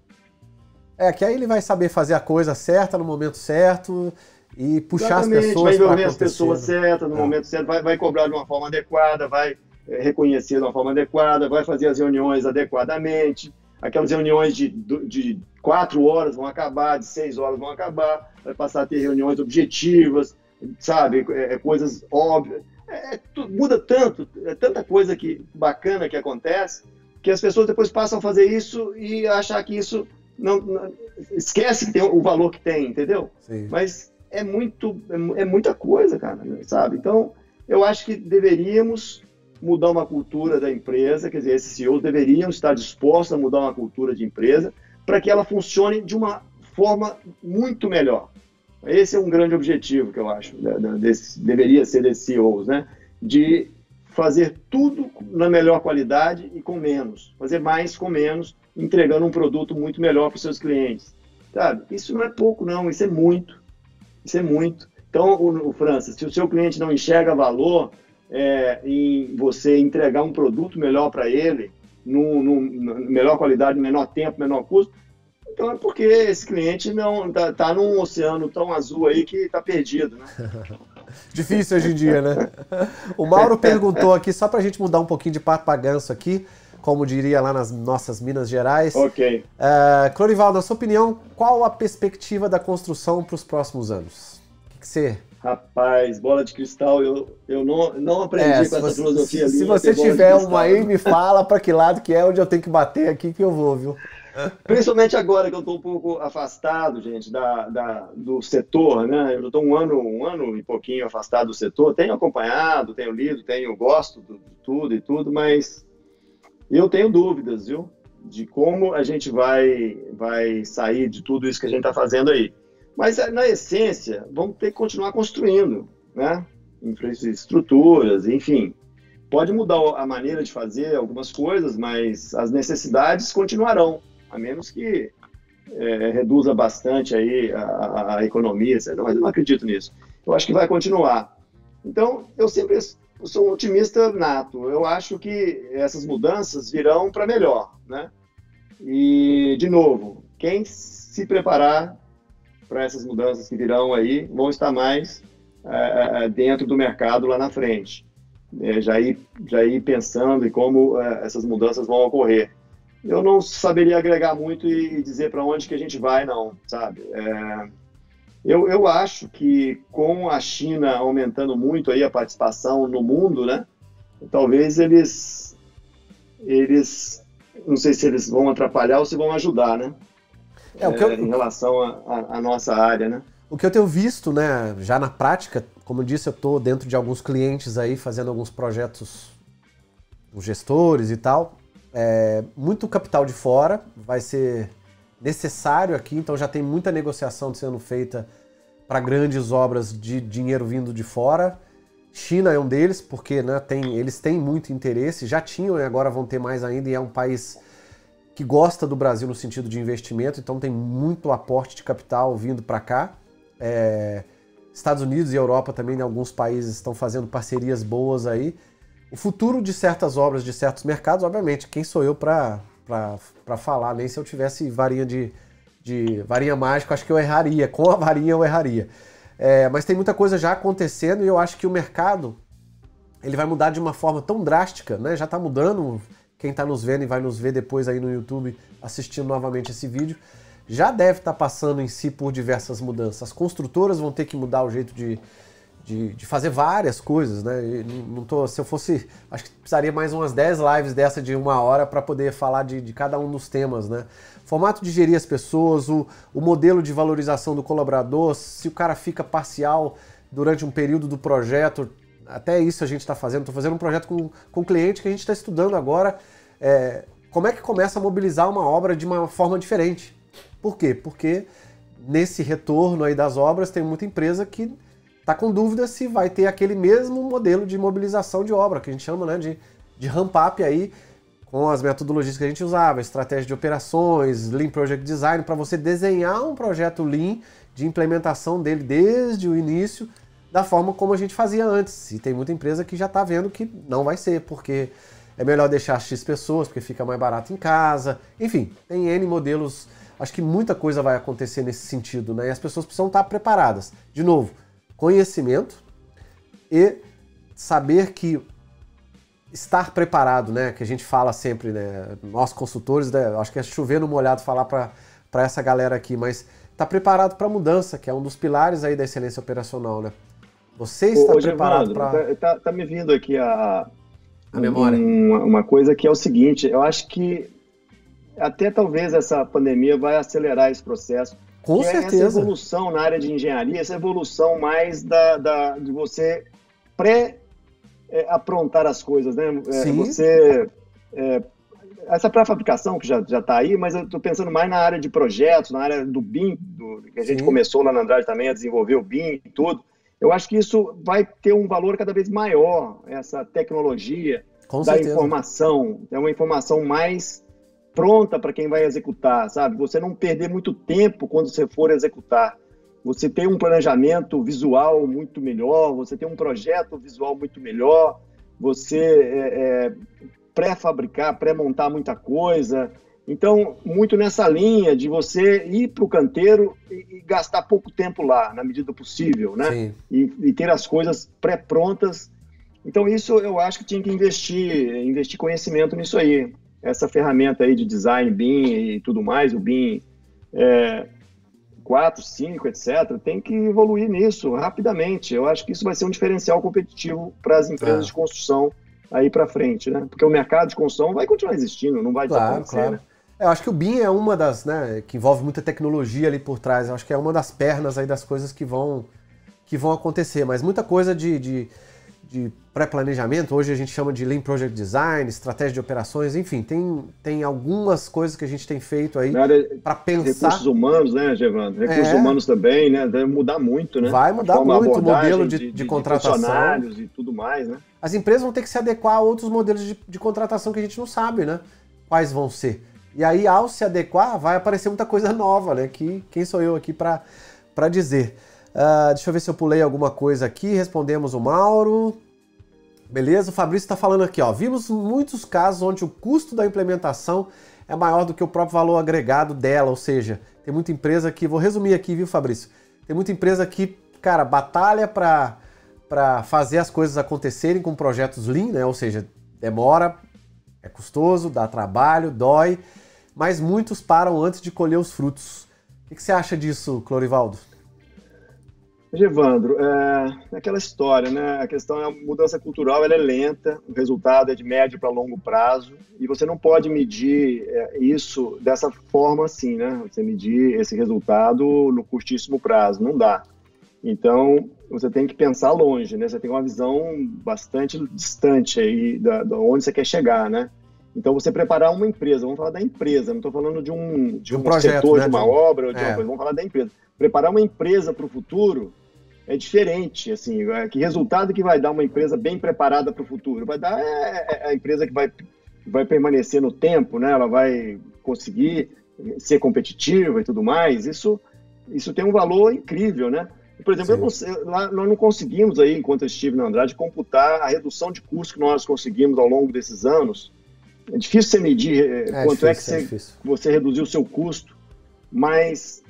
É, que aí ele vai saber fazer a coisa certa no momento certo e puxar Exatamente, as pessoas. Vai envolver as pessoas certas no é. momento certo, vai, vai cobrar de uma forma adequada, vai é, reconhecer de uma forma adequada, vai fazer as reuniões adequadamente. Aquelas reuniões de, de quatro horas vão acabar, de seis horas vão acabar, vai passar a ter reuniões objetivas, sabe? É, é, coisas óbvias. É, é muda tanto, é tanta coisa que, bacana que acontece, que as pessoas depois passam a fazer isso e achar que isso não, não esquece que tem o valor que tem, entendeu? Sim. Mas é muito é, muita coisa, cara, sabe? Então, eu acho que deveríamos mudar uma cultura da empresa, quer dizer, esses CEOs deveriam estar dispostos a mudar uma cultura de empresa para que ela funcione de uma forma muito melhor. Esse é um grande objetivo que eu acho, desse, deveria ser desses CEOs, né? De fazer tudo na melhor qualidade e com menos, fazer mais com menos, entregando um produto muito melhor para os seus clientes. Sabe? Isso não é pouco, não, isso é muito. Isso é muito. Então, o, o França, se o seu cliente não enxerga valor é, em você entregar um produto melhor para ele, no, no, melhor qualidade, menor tempo, menor custo, então é porque esse cliente não tá, tá num oceano tão azul aí que está perdido, né? Difícil hoje em dia, né? O Mauro perguntou aqui, só para a gente mudar um pouquinho de papo ganso aqui, como diria lá nas nossas Minas Gerais. Ok. Uh, Clorival, na sua opinião, qual a perspectiva da construção para os próximos anos? O que, que você Rapaz, bola de cristal, eu, eu não, não aprendi é, com essa você, filosofia Se, se você tiver uma aí, me fala para que lado que é onde eu tenho que bater aqui que eu vou, viu? Principalmente agora que eu estou um pouco afastado, gente, da, da, do setor, né? Eu estou um ano, um ano e pouquinho afastado do setor. Tenho acompanhado, tenho lido, tenho gosto de tudo e tudo, mas eu tenho dúvidas, viu? De como a gente vai, vai sair de tudo isso que a gente está fazendo aí. Mas, na essência, vamos ter que continuar construindo, né? Infraestruturas, enfim. Pode mudar a maneira de fazer algumas coisas, mas as necessidades continuarão, a menos que é, reduza bastante aí a, a economia, mas eu não acredito nisso. Eu acho que vai continuar. Então, eu sempre sou um otimista nato. Eu acho que essas mudanças virão para melhor, né? E, de novo, quem se preparar para essas mudanças que virão aí, vão estar mais é, dentro do mercado lá na frente. É, já, ir, já ir pensando em como é, essas mudanças vão ocorrer. Eu não saberia agregar muito e dizer para onde que a gente vai, não, sabe? É, eu, eu acho que com a China aumentando muito aí a participação no mundo, né? Talvez eles, eles, não sei se eles vão atrapalhar ou se vão ajudar, né? É, o que eu, em relação à nossa área, né? O que eu tenho visto, né, já na prática, como eu disse, eu estou dentro de alguns clientes aí, fazendo alguns projetos com gestores e tal. É, muito capital de fora vai ser necessário aqui, então já tem muita negociação sendo feita para grandes obras de dinheiro vindo de fora. China é um deles, porque né, tem, eles têm muito interesse, já tinham e agora vão ter mais ainda, e é um país que gosta do Brasil no sentido de investimento, então tem muito aporte de capital vindo para cá. É, Estados Unidos e Europa também, em alguns países, estão fazendo parcerias boas aí. O futuro de certas obras, de certos mercados, obviamente, quem sou eu para falar? Nem se eu tivesse varinha de, de varinha mágica, acho que eu erraria. Com a varinha eu erraria. É, mas tem muita coisa já acontecendo e eu acho que o mercado ele vai mudar de uma forma tão drástica, né? Já está mudando quem está nos vendo e vai nos ver depois aí no YouTube assistindo novamente esse vídeo, já deve estar tá passando em si por diversas mudanças. As construtoras vão ter que mudar o jeito de, de, de fazer várias coisas, né? não tô, se eu fosse, acho que precisaria mais umas 10 lives dessa de uma hora para poder falar de, de, cada um dos temas, né? Formato de gerir as pessoas, o, o modelo de valorização do colaborador, se o cara fica parcial durante um período do projeto, até isso a gente está fazendo. Estou fazendo um projeto com, com um cliente que a gente está estudando agora é, como é que começa a mobilizar uma obra de uma forma diferente. Por quê? Porque nesse retorno aí das obras tem muita empresa que está com dúvida se vai ter aquele mesmo modelo de mobilização de obra, que a gente chama né, de, de ramp-up aí, com as metodologias que a gente usava, estratégia de operações, Lean Project Design, para você desenhar um projeto Lean de implementação dele desde o início da forma como a gente fazia antes. E tem muita empresa que já está vendo que não vai ser, porque é melhor deixar X pessoas, porque fica mais barato em casa. Enfim, tem N modelos. Acho que muita coisa vai acontecer nesse sentido, né? E as pessoas precisam estar preparadas. De novo, conhecimento e saber que estar preparado, né? Que a gente fala sempre, né? Nós consultores, né? acho que é chover no molhado falar para essa galera aqui, mas tá preparado para mudança, que é um dos pilares aí da excelência operacional, né? Você está Ô, preparado para. Tá, tá, tá, me vindo aqui a, a memória. Uma, uma coisa que é o seguinte: eu acho que até talvez essa pandemia vai acelerar esse processo. Com certeza. É essa evolução na área de engenharia, essa evolução mais da, da de você pré-aprontar as coisas, né? É, Sim. Você. É, essa pré-fabricação que já está aí, mas eu estou pensando mais na área de projetos, na área do BIM, do, que a gente Sim. começou lá na Andrade também a desenvolver o BIM e tudo. Eu acho que isso vai ter um valor cada vez maior, essa tecnologia Com da certeza. informação. É uma informação mais pronta para quem vai executar, sabe? Você não perder muito tempo quando você for executar. Você tem um planejamento visual muito melhor, você tem um projeto visual muito melhor, você é, é, pré-fabricar, pré-montar muita coisa. Então, muito nessa linha de você ir para o canteiro e, e, gastar pouco tempo lá, na medida possível, né? E, e, ter as coisas pré-prontas. Então, isso eu acho que tinha que investir, investir conhecimento nisso aí. Essa ferramenta aí de design BIM e tudo mais, o BIM, é, 4, 5, etc., tem que evoluir nisso rapidamente. Eu acho que isso vai ser um diferencial competitivo para as empresas é. de construção aí para frente, né? Porque o mercado de construção vai continuar existindo, não vai claro, desaparecer, claro. né? É, eu acho que o BIM é uma das, né, que envolve muita tecnologia ali por trás. Eu acho que é uma das pernas aí das coisas que vão, que vão acontecer. Mas muita coisa de, de, de pré-planejamento, hoje a gente chama de Lean Project Design, estratégia de operações, enfim, tem, tem algumas coisas que a gente tem feito aí para pensar. Recursos humanos, né, Gervando? Recursos é. humanos também, né? Deve mudar muito, né? Vai mudar muito o modelo de, de, de, contratação. e tudo mais, né? As empresas vão ter que se adequar a outros modelos de, de contratação que a gente não sabe, né? Quais vão ser. E aí, ao se adequar, vai aparecer muita coisa nova, né? Que quem sou eu aqui para dizer? Uh, deixa eu ver se eu pulei alguma coisa aqui. Respondemos o Mauro. Beleza? O Fabrício está falando aqui, ó. Vimos muitos casos onde o custo da implementação é maior do que o próprio valor agregado dela, ou seja, tem muita empresa que, vou resumir aqui, viu, Fabrício? Tem muita empresa que, cara, batalha para para fazer as coisas acontecerem com projetos Lean, né? Ou seja, demora, é custoso, dá trabalho, dói, mas muitos param antes de colher os frutos. O que você acha disso, Clorivaldo? Evandro, é aquela história, né? A questão é a mudança cultural, ela é lenta, o resultado é de médio para longo prazo e você não pode medir é, isso dessa forma assim, né? Você medir esse resultado no curtíssimo prazo, não dá. Então, você tem que pensar longe, né? Você tem uma visão bastante distante aí da, da onde você quer chegar, né? Então, você preparar uma empresa, vamos falar da empresa, não estou falando de um, de, de um, um projeto, setor, né? de uma um... obra, de é. uma coisa, vamos falar da empresa. Preparar uma empresa para o futuro é diferente, assim, é, que resultado que vai dar uma empresa bem preparada para o futuro? Vai dar é, é, a empresa que vai, vai permanecer no tempo, né? Ela vai conseguir ser competitiva e tudo mais. Isso, isso tem um valor incrível, né? Por exemplo, não, lá, nós não conseguimos aí, enquanto eu estive na Andrade, computar a redução de custo que nós conseguimos ao longo desses anos. É difícil você medir é, é quanto difícil, é que você, você reduziu o seu custo, mas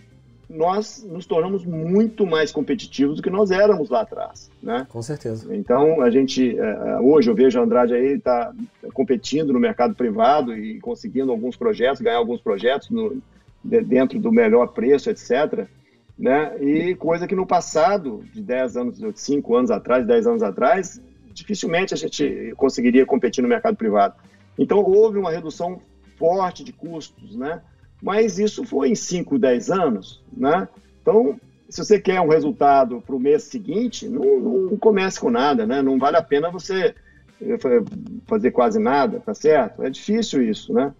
nós nos tornamos muito mais competitivos do que nós éramos lá atrás, né? Com certeza. Então, a gente, é, hoje eu vejo a Andrade aí está competindo no mercado privado e conseguindo alguns projetos, ganhar alguns projetos no, dentro do melhor preço, etc., né? E coisa que no passado, de 10 anos, de 5 anos atrás, 10 anos atrás, dificilmente a gente conseguiria competir no mercado privado. Então, houve uma redução forte de custos, né? Mas isso foi em 5, 10 anos, né? Então, se você quer um resultado para o mês seguinte, não, não, comece com nada, né? Não vale a pena você eh, fazer quase nada, tá certo? É difícil isso, né?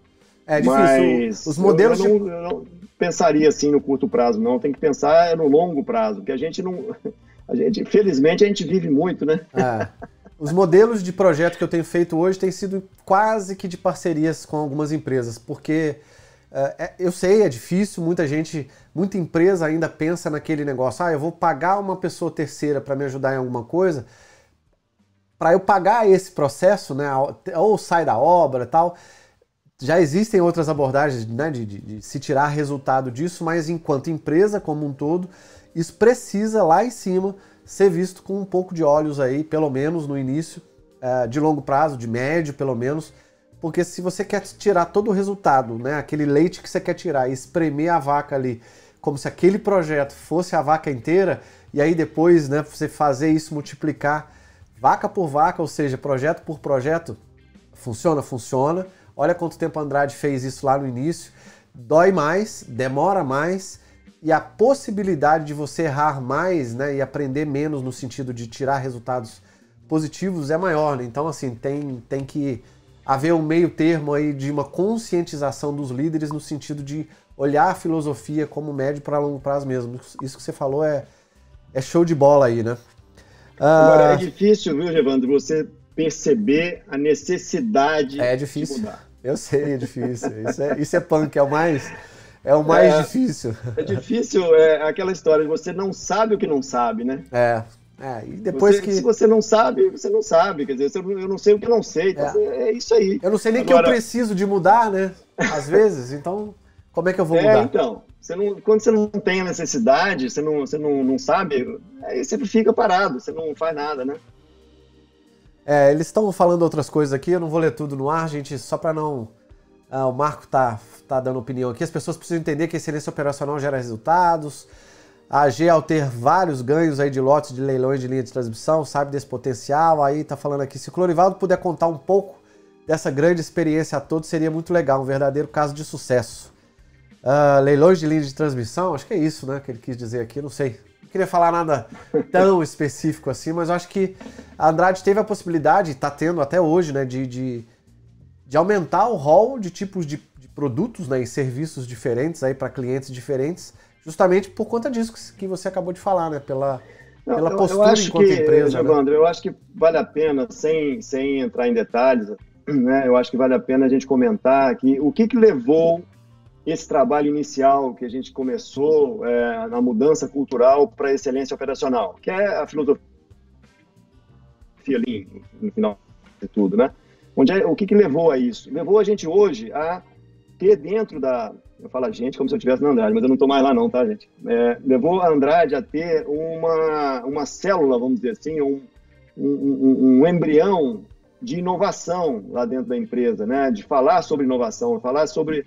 É difícil. Mas Os modelos. Eu, eu, não, eu não pensaria assim no curto prazo, não. Tem que pensar no longo prazo, porque a gente não. A gente, felizmente, a gente vive muito, né? É. Os modelos de projeto que eu tenho feito hoje têm sido quase que de parcerias com algumas empresas, porque eu sei, é difícil, muita gente, muita empresa ainda pensa naquele negócio, ah, eu vou pagar uma pessoa terceira para me ajudar em alguma coisa, para eu pagar esse processo, né, ou sai da obra tal, já existem outras abordagens né, de, de, de, se tirar resultado disso, mas enquanto empresa como um todo, isso precisa lá em cima ser visto com um pouco de olhos aí, pelo menos no início, uh, de longo prazo, de médio pelo menos, porque se você quer tirar todo o resultado, né, aquele leite que você quer tirar e espremer a vaca ali, como se aquele projeto fosse a vaca inteira, e aí depois né, você fazer isso multiplicar vaca por vaca, ou seja, projeto por projeto, funciona, funciona Olha quanto tempo a Andrade fez isso lá no início. Dói mais, demora mais e a possibilidade de você errar mais né, e aprender menos no sentido de tirar resultados positivos é maior. Né? Então, assim, tem, tem que haver um meio termo aí de uma conscientização dos líderes no sentido de olhar a filosofia como médio para longo prazo mesmo. Isso que você falou é, é show de bola aí, né? Agora, é ah, difícil, viu, Evandro, você perceber a necessidade é difícil. de mudar. Eu sei, é difícil. Isso é, isso é punk, é o mais, é o mais é, difícil. É difícil, é aquela história de você não sabe o que não sabe, né? É. É, e depois você, que... Se você não sabe, você não sabe. Quer dizer, eu não sei o que eu não sei. Então é. é isso aí. Eu não sei nem Agora... que eu preciso de mudar, né? Às vezes, então, como é que eu vou é, mudar? então. Você não, quando você não tem a necessidade, você não, você não, não sabe, aí você fica parado, você não faz nada, né? É, eles estão falando outras coisas aqui, eu não vou ler tudo no ar, gente, só para não Ah, o Marco tá, tá dando opinião aqui. As pessoas precisam entender que a excelência operacional gera resultados. A AG, ao ter vários ganhos aí de lotes de leilões de linha de transmissão, sabe desse potencial. Aí tá falando aqui, se o Clorivaldo puder contar um pouco dessa grande experiência a todos, seria muito legal, um verdadeiro caso de sucesso. Uh, leilões de linha de transmissão, acho que é isso, né, que ele quis dizer aqui, não sei. Não queria falar nada tão específico assim, mas acho que a Andrade teve a possibilidade, está tendo até hoje, né, de, de, de, aumentar o rol de tipos de, de produtos né, e serviços diferentes aí para clientes diferentes, justamente por conta disso que você acabou de falar, né, pela, não, pela postura eu, eu enquanto que, empresa. Evandro, né? eu acho que vale a pena, sem, sem entrar em detalhes, né, eu acho que vale a pena a gente comentar aqui o que, que levou esse trabalho inicial que a gente começou é, na mudança cultural para excelência operacional, que é a filosofia ali, no final de tudo, né? Onde é, o que, que levou a isso? Levou a gente hoje a ter dentro da. Eu falo a gente como se eu estivesse na Andrade, mas eu não estou mais lá, não, tá, gente? É, levou a Andrade a ter uma, uma célula, vamos dizer assim, um, um, um, um embrião de inovação lá dentro da empresa, né? De falar sobre inovação, falar sobre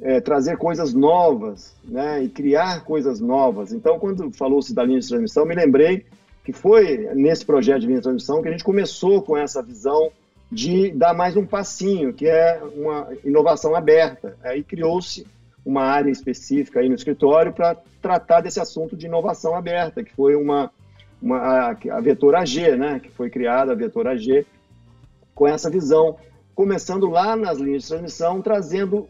é, trazer coisas novas, né? E criar coisas novas. Então, quando falou-se da linha de transmissão, me lembrei que foi nesse projeto de linha de transmissão que a gente começou com essa visão de dar mais um passinho, que é uma inovação aberta. Aí criou-se uma área específica aí no escritório para tratar desse assunto de inovação aberta, que foi uma, uma a, a Vetor né? Que foi criada a Vetor AG com essa visão, começando lá nas linhas de transmissão, trazendo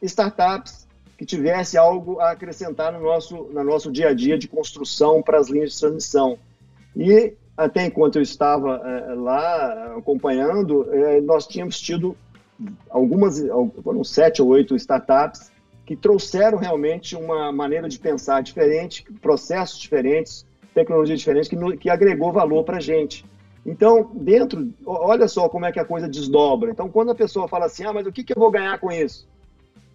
startups que tivesse algo a acrescentar no nosso, no nosso dia a dia de construção para as linhas de transmissão. E até enquanto eu estava é, lá acompanhando, é, nós tínhamos tido algumas, foram sete ou oito startups que trouxeram realmente uma maneira de pensar diferente, processos diferentes, tecnologias diferentes, que, que agregou valor para a gente. Então, dentro, olha só como é que a coisa desdobra. Então, quando a pessoa fala assim, ah, mas o que, que eu vou ganhar com isso?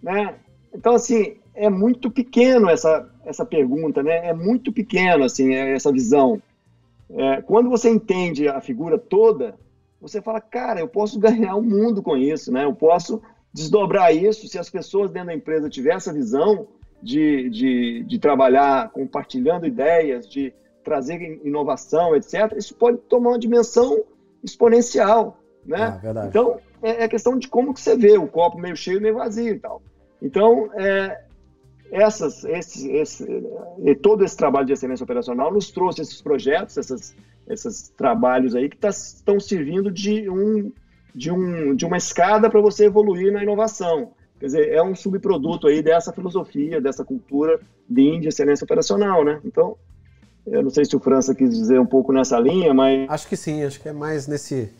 Né? Então, assim, é muito pequeno essa, essa pergunta, né? É muito pequeno, assim, essa visão. É, quando você entende a figura toda, você fala, cara, eu posso ganhar o mundo com isso, né? Eu posso desdobrar isso se as pessoas dentro da empresa tiverem essa visão de, de, de trabalhar compartilhando ideias, de trazer inovação, etc. Isso pode tomar uma dimensão exponencial, né? Ah, então, é, é questão de como que você vê o copo meio cheio meio vazio e tal. Então, é, essas, esse, esse, todo esse trabalho de excelência operacional nos trouxe esses projetos, essas, esses trabalhos aí que tá, estão servindo de, um, de, um, de uma escada para você evoluir na inovação. Quer dizer, é um subproduto aí dessa filosofia, dessa cultura de excelência operacional, né? Então, eu não sei se o França quis dizer um pouco nessa linha, mas... Acho que sim, acho que é mais nesse...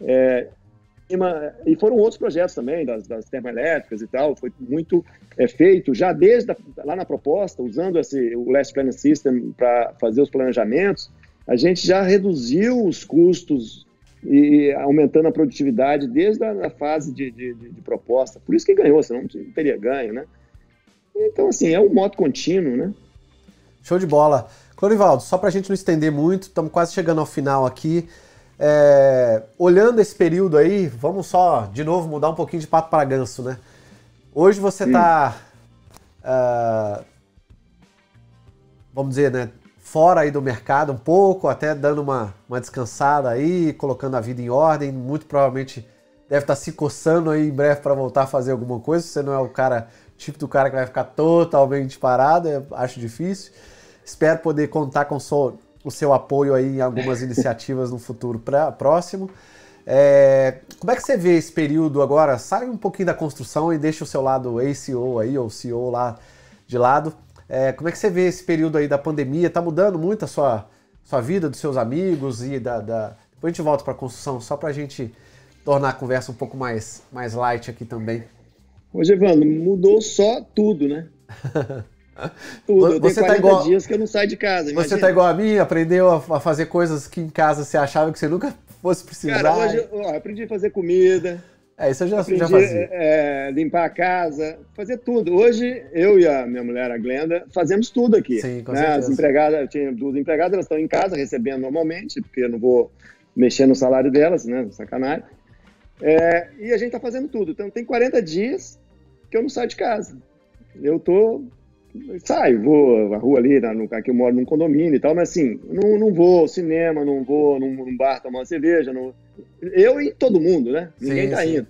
É, e foram outros projetos também, das, das termoelétricas e tal, foi muito é, feito já desde a, lá na proposta, usando esse, o Last Planning System para fazer os planejamentos, a gente já reduziu os custos e aumentando a produtividade desde a, a fase de, de, de, proposta. Por isso que ganhou, senão não teria ganho, né? Então, assim, é um modo contínuo, né? Show de bola. Clorivaldo, só para a gente não estender muito, estamos quase chegando ao final aqui. É, olhando esse período aí, vamos só de novo mudar um pouquinho de pato para ganso, né? Hoje você está, uh, ah, vamos dizer, né, fora aí do mercado um pouco, até dando uma, uma descansada aí, colocando a vida em ordem, muito provavelmente deve estar tá se coçando aí em breve para voltar a fazer alguma coisa. Você não é o cara, tipo do cara que vai ficar totalmente parado, acho difícil. Espero poder contar com o seu, o seu apoio aí em algumas iniciativas no futuro pra, próximo. É, como é que você vê esse período agora? Sai um pouquinho da construção e deixa o seu lado ACO aí, ou CEO lá de lado. É, como é que você vê esse período aí da pandemia? Tá mudando muito a sua, sua vida, dos seus amigos e da. da... Depois a gente volta para a construção, só para a gente tornar a conversa um pouco mais, mais light aqui também. Hoje, Evandro, mudou só tudo, né? Tudo. Eu você tá igual... dias que eu não saio de casa. Imagina. Você tá igual a mim, aprendeu a fazer coisas que em casa você achava que você nunca fosse precisar. Cara, hoje eu aprendi a fazer comida. É, isso eu já, aprendi, já fazia. É, limpar a casa, fazer tudo. Hoje, eu e a minha mulher, a Glenda, fazemos tudo aqui. Sim, com né? As empregadas, eu tinha duas empregadas, elas estão em casa recebendo normalmente, porque eu não vou mexer no salário delas, né? Sacanagem. É, e a gente está fazendo tudo. Então, tem 40 dias que eu não saio de casa. Eu tô saio, vou à rua ali, no, aqui eu moro num condomínio e tal, mas assim, não, não vou ao cinema, não vou num, num bar tomar uma cerveja, não, eu e todo mundo, né? Ninguém sim, tá sim. indo.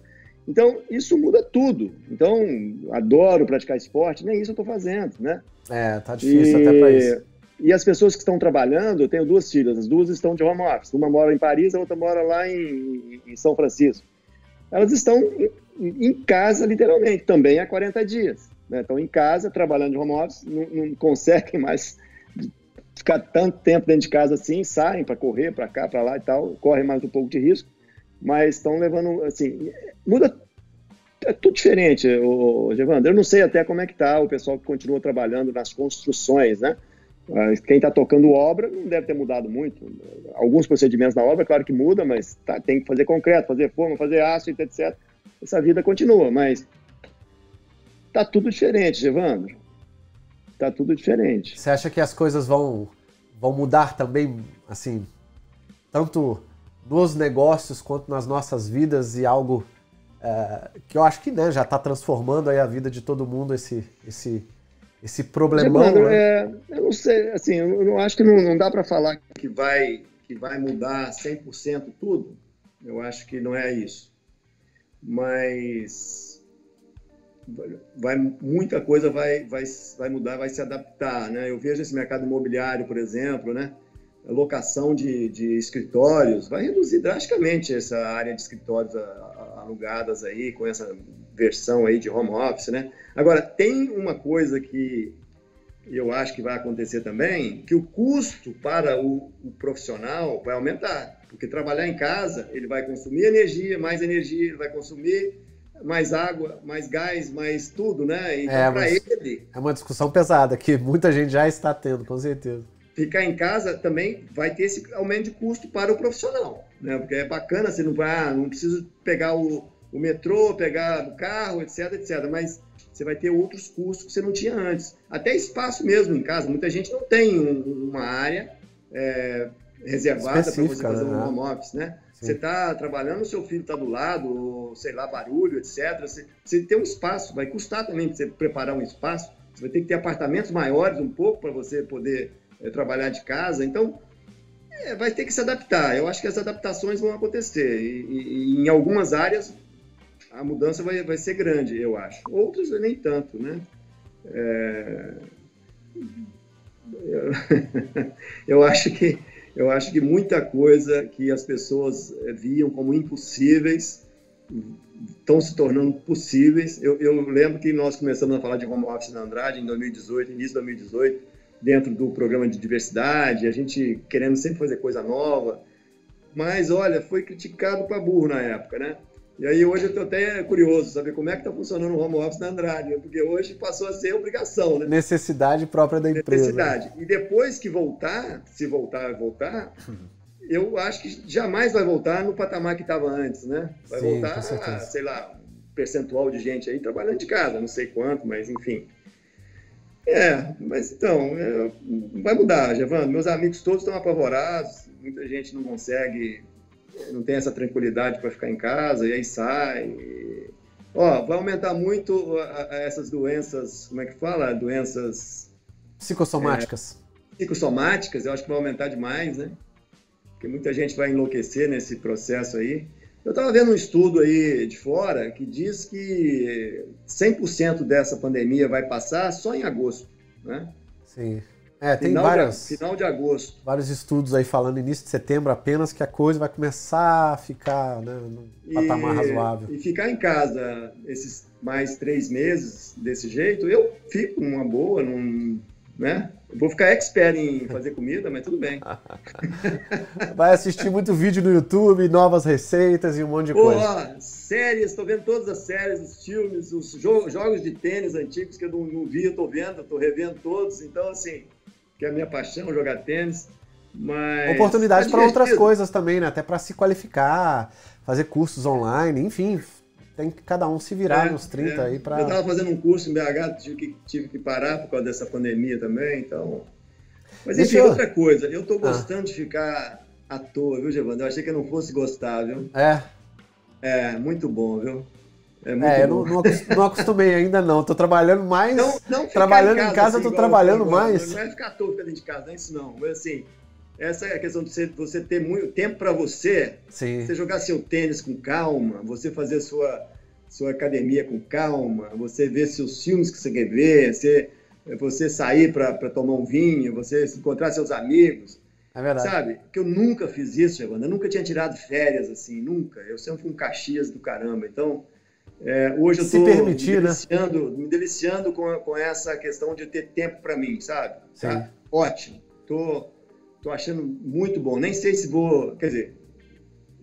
Então, isso muda tudo. Então, adoro praticar esporte, nem isso eu tô fazendo, né? É, tá difícil e... até pra isso. E as pessoas que estão trabalhando, eu tenho duas filhas, as duas estão de home office. Uma mora em Paris, a outra mora lá em, em São Francisco. Elas estão em, em casa, literalmente, também há 40 dias. Né? Estão em casa, trabalhando de home office, não, não conseguem mais ficar tanto tempo dentro de casa assim, saem para correr para cá, para lá e tal, correm mais um pouco de risco, mas estão levando, assim, muda, é tudo diferente, o Evandro. Eu não sei até como é que tá o pessoal que continua trabalhando nas construções, né? Quem está tocando obra não deve ter mudado muito. Alguns procedimentos na obra, claro que muda, mas tá, tem que fazer concreto, fazer forma, fazer aço, etc. Essa vida continua, mas Tá tudo diferente, Evandro. Tá tudo diferente. Você acha que as coisas vão, vão mudar também, assim, tanto nos negócios quanto nas nossas vidas e algo é, que eu acho que né, já está transformando aí a vida de todo mundo esse esse esse problemão. Evandro, né? é, eu não sei, assim, eu não acho que não, não dá para falar que vai que vai mudar 100% tudo. Eu acho que não é isso. Mas vai muita coisa vai, vai, vai mudar, vai se adaptar, né? Eu vejo esse mercado imobiliário, por exemplo, né? Locação de, de escritórios vai reduzir drasticamente essa área de escritórios alugadas aí com essa versão aí de home office, né? Agora tem uma coisa que eu acho que vai acontecer também, que o custo para o, o profissional vai aumentar, porque trabalhar em casa ele vai consumir energia, mais energia ele vai consumir mais água, mais gás, mais tudo, né? Então, é, para ele. É uma discussão pesada que muita gente já está tendo, com certeza. Ficar em casa também vai ter esse aumento de custo para o profissional, né? Porque é bacana, você não vai, ah, não precisa pegar o, o metrô, pegar o carro, etc, etc. Mas você vai ter outros custos que você não tinha antes. Até espaço mesmo em casa. Muita gente não tem um, uma área é, reservada para você fazer um né? home office, né? Você está trabalhando, o seu filho está do lado, ou, sei lá, barulho, etc. Você, você tem um espaço, vai custar também você preparar um espaço. Você vai ter que ter apartamentos maiores um pouco para você poder é, trabalhar de casa. Então, é, vai ter que se adaptar. Eu acho que as adaptações vão acontecer. E, e, e em algumas áreas, a mudança vai, vai ser grande, eu acho. Outras nem tanto, né? É... Eu, eu acho que eu acho que muita coisa que as pessoas eh, viam como impossíveis estão se tornando possíveis. Eu, eu, lembro que nós começamos a falar de home office na Andrade em 2018, início de 2018, dentro do programa de diversidade, a gente querendo sempre fazer coisa nova. Mas, olha, foi criticado para burro na época, né? E aí hoje eu estou até curioso saber como é que está funcionando o home office na Andrade, né? porque hoje passou a ser obrigação, né? Necessidade própria da empresa. Necessidade. E depois que voltar, se voltar, voltar, eu acho que jamais vai voltar no patamar que estava antes, né? Vai Sim, voltar, a, sei lá, um percentual de gente aí trabalhando de casa, não sei quanto, mas enfim. É, mas então, é, vai mudar, Giovanni. Meus amigos todos estão apavorados, muita gente não consegue não tem essa tranquilidade para ficar em casa, e aí sai. E... Ó, vai aumentar muito essas doenças, como é que fala? Doenças... Psicossomáticas. É, psicossomáticas, eu acho que vai aumentar demais, né? Porque muita gente vai enlouquecer nesse processo aí. Eu estava vendo um estudo aí de fora que diz que 100% dessa pandemia vai passar só em agosto, né? Sim. É, tem final várias, de, final de agosto. Vários estudos aí falando início de setembro apenas que a coisa vai começar a ficar né, num patamar razoável. E ficar em casa esses mais três meses desse jeito, eu fico numa boa, num, né? Eu vou ficar expert em fazer comida, mas tudo bem. vai assistir muito vídeo no YouTube, novas receitas e um monte de Pô, coisa. Séries, estou vendo todas as séries, os filmes, os jo jogos de tênis antigos que eu não, não vi, eu tô vendo, estou revendo todos. Então, assim, que é a minha paixão, jogar tênis. Mas. Oportunidade para outras coisas também, né? Até para se qualificar, fazer cursos online, enfim. Tem que cada um se virar é, nos 30 é. aí para. Eu estava fazendo um curso em BH, tive que, tive que parar por causa dessa pandemia também, então. Mas enfim, eu... outra coisa, eu estou ah. gostando ah. de ficar à toa, viu, Giovanni? Eu achei que eu não fosse gostar, viu? É. É, muito bom, viu? É, é eu não, não, acostumei ainda não. Tô trabalhando mais. Não, não trabalhando em casa, em casa assim, eu tô trabalhando mais. Não é ficar todo dentro de casa, não é isso não. Mas assim, essa é a questão de você, você ter muito tempo para você. Sim. Você jogar seu tênis com calma, você fazer sua, sua academia com calma, você ver seus filmes que você quer ver, você, você sair para tomar um vinho, você encontrar seus amigos. É verdade. Sabe? Que eu nunca fiz isso, Giovana. Eu nunca tinha tirado férias assim, nunca. Eu sempre fui um Caxias do caramba. Então, é, hoje eu estou me né? deliciando, né? me deliciando com, com essa questão de ter tempo para mim, sabe? Tá? Ótimo. Tô, tô achando muito bom. Nem sei se vou, quer dizer,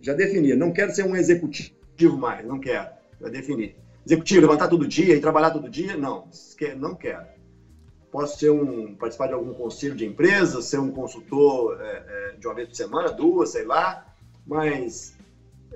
já defini. Não quero ser um executivo mais, não quero. Já defini. Executivo, levantar todo dia e trabalhar todo dia? Não, não quero posso ser um, participar de algum conselho de empresa, ser um consultor é, é, de uma vez por semana, duas, sei lá, mas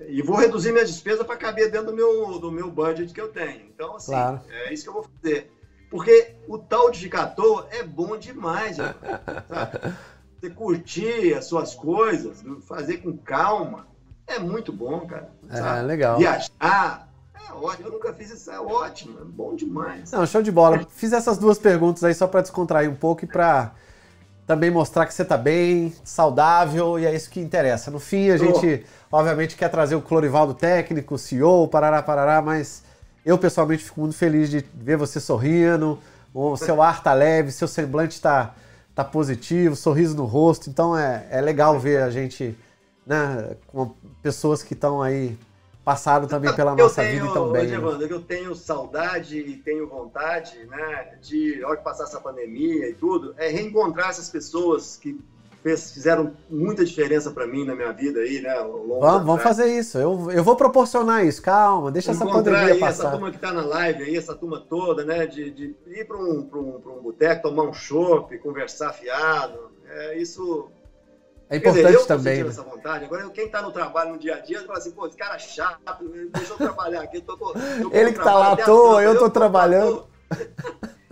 e vou reduzir minhas despesas para caber dentro do meu, do meu budget que eu tenho. Então, assim, claro. é isso que eu vou fazer. Porque o tal de toa é bom demais, sabe? Você curtir as suas coisas, fazer com calma, é muito bom, cara. É, sabe? É, legal. Viajar, é ótimo, eu nunca fiz isso, é ótimo, é bom demais. Não, show de bola. Fiz essas duas perguntas aí só para descontrair um pouco e para também mostrar que você tá bem, saudável, e é isso que interessa. No fim, a oh. gente, obviamente, quer trazer o Clorivaldo técnico, o CEO, parará, parará, mas eu pessoalmente fico muito feliz de ver você sorrindo, o seu ar tá leve, seu semblante tá, tá positivo, sorriso no rosto, então é, é legal ver a gente, né, com pessoas que estão aí passaram também pela nossa tenho, vida tão bem. Né? Eu tenho saudade e tenho vontade, né, de, hora que passar essa pandemia e tudo, é reencontrar essas pessoas que fez, fizeram muita diferença para mim na minha vida aí, né? Vamos, vamos fazer isso. Eu, eu vou proporcionar isso. Calma, deixa essa pandemia aí, passar. Essa turma que está na live aí, essa turma toda, né? De, de ir para um, um, um boteco, tomar um chopp, conversar fiado. É, isso é importante dizer, eu também. Né? essa vontade. Agora, quem está no trabalho no dia a dia, fala assim, pô, esse cara é chato, deixa eu trabalhar aqui. Tô, tô, tô Ele que está lá à toa, eu estou trabalhando.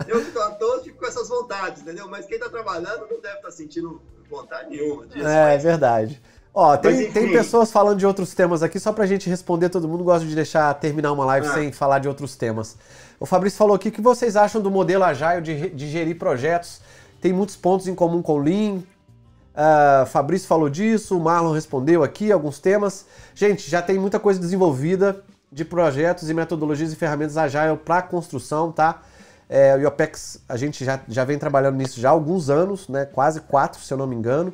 Eu que estou à toa, fico com essas vontades, entendeu? Mas quem está trabalhando não deve estar tá sentindo vontade nenhuma disso. É, mas... verdade. Ó, tem, mas, tem pessoas falando de outros temas aqui, só pra gente responder, todo mundo gosta de deixar terminar uma live ah. sem falar de outros temas. O Fabrício falou aqui, o que vocês acham do modelo Agile de, de gerir projetos? Tem muitos pontos em comum com o Lean, Uh, Fabrício falou disso, o Marlon respondeu aqui alguns temas. Gente, já tem muita coisa desenvolvida de projetos e metodologias e ferramentas Agile para construção, tá? É, o IOPEX, a gente já, já vem trabalhando nisso já há alguns anos, né? quase quatro, se eu não me engano.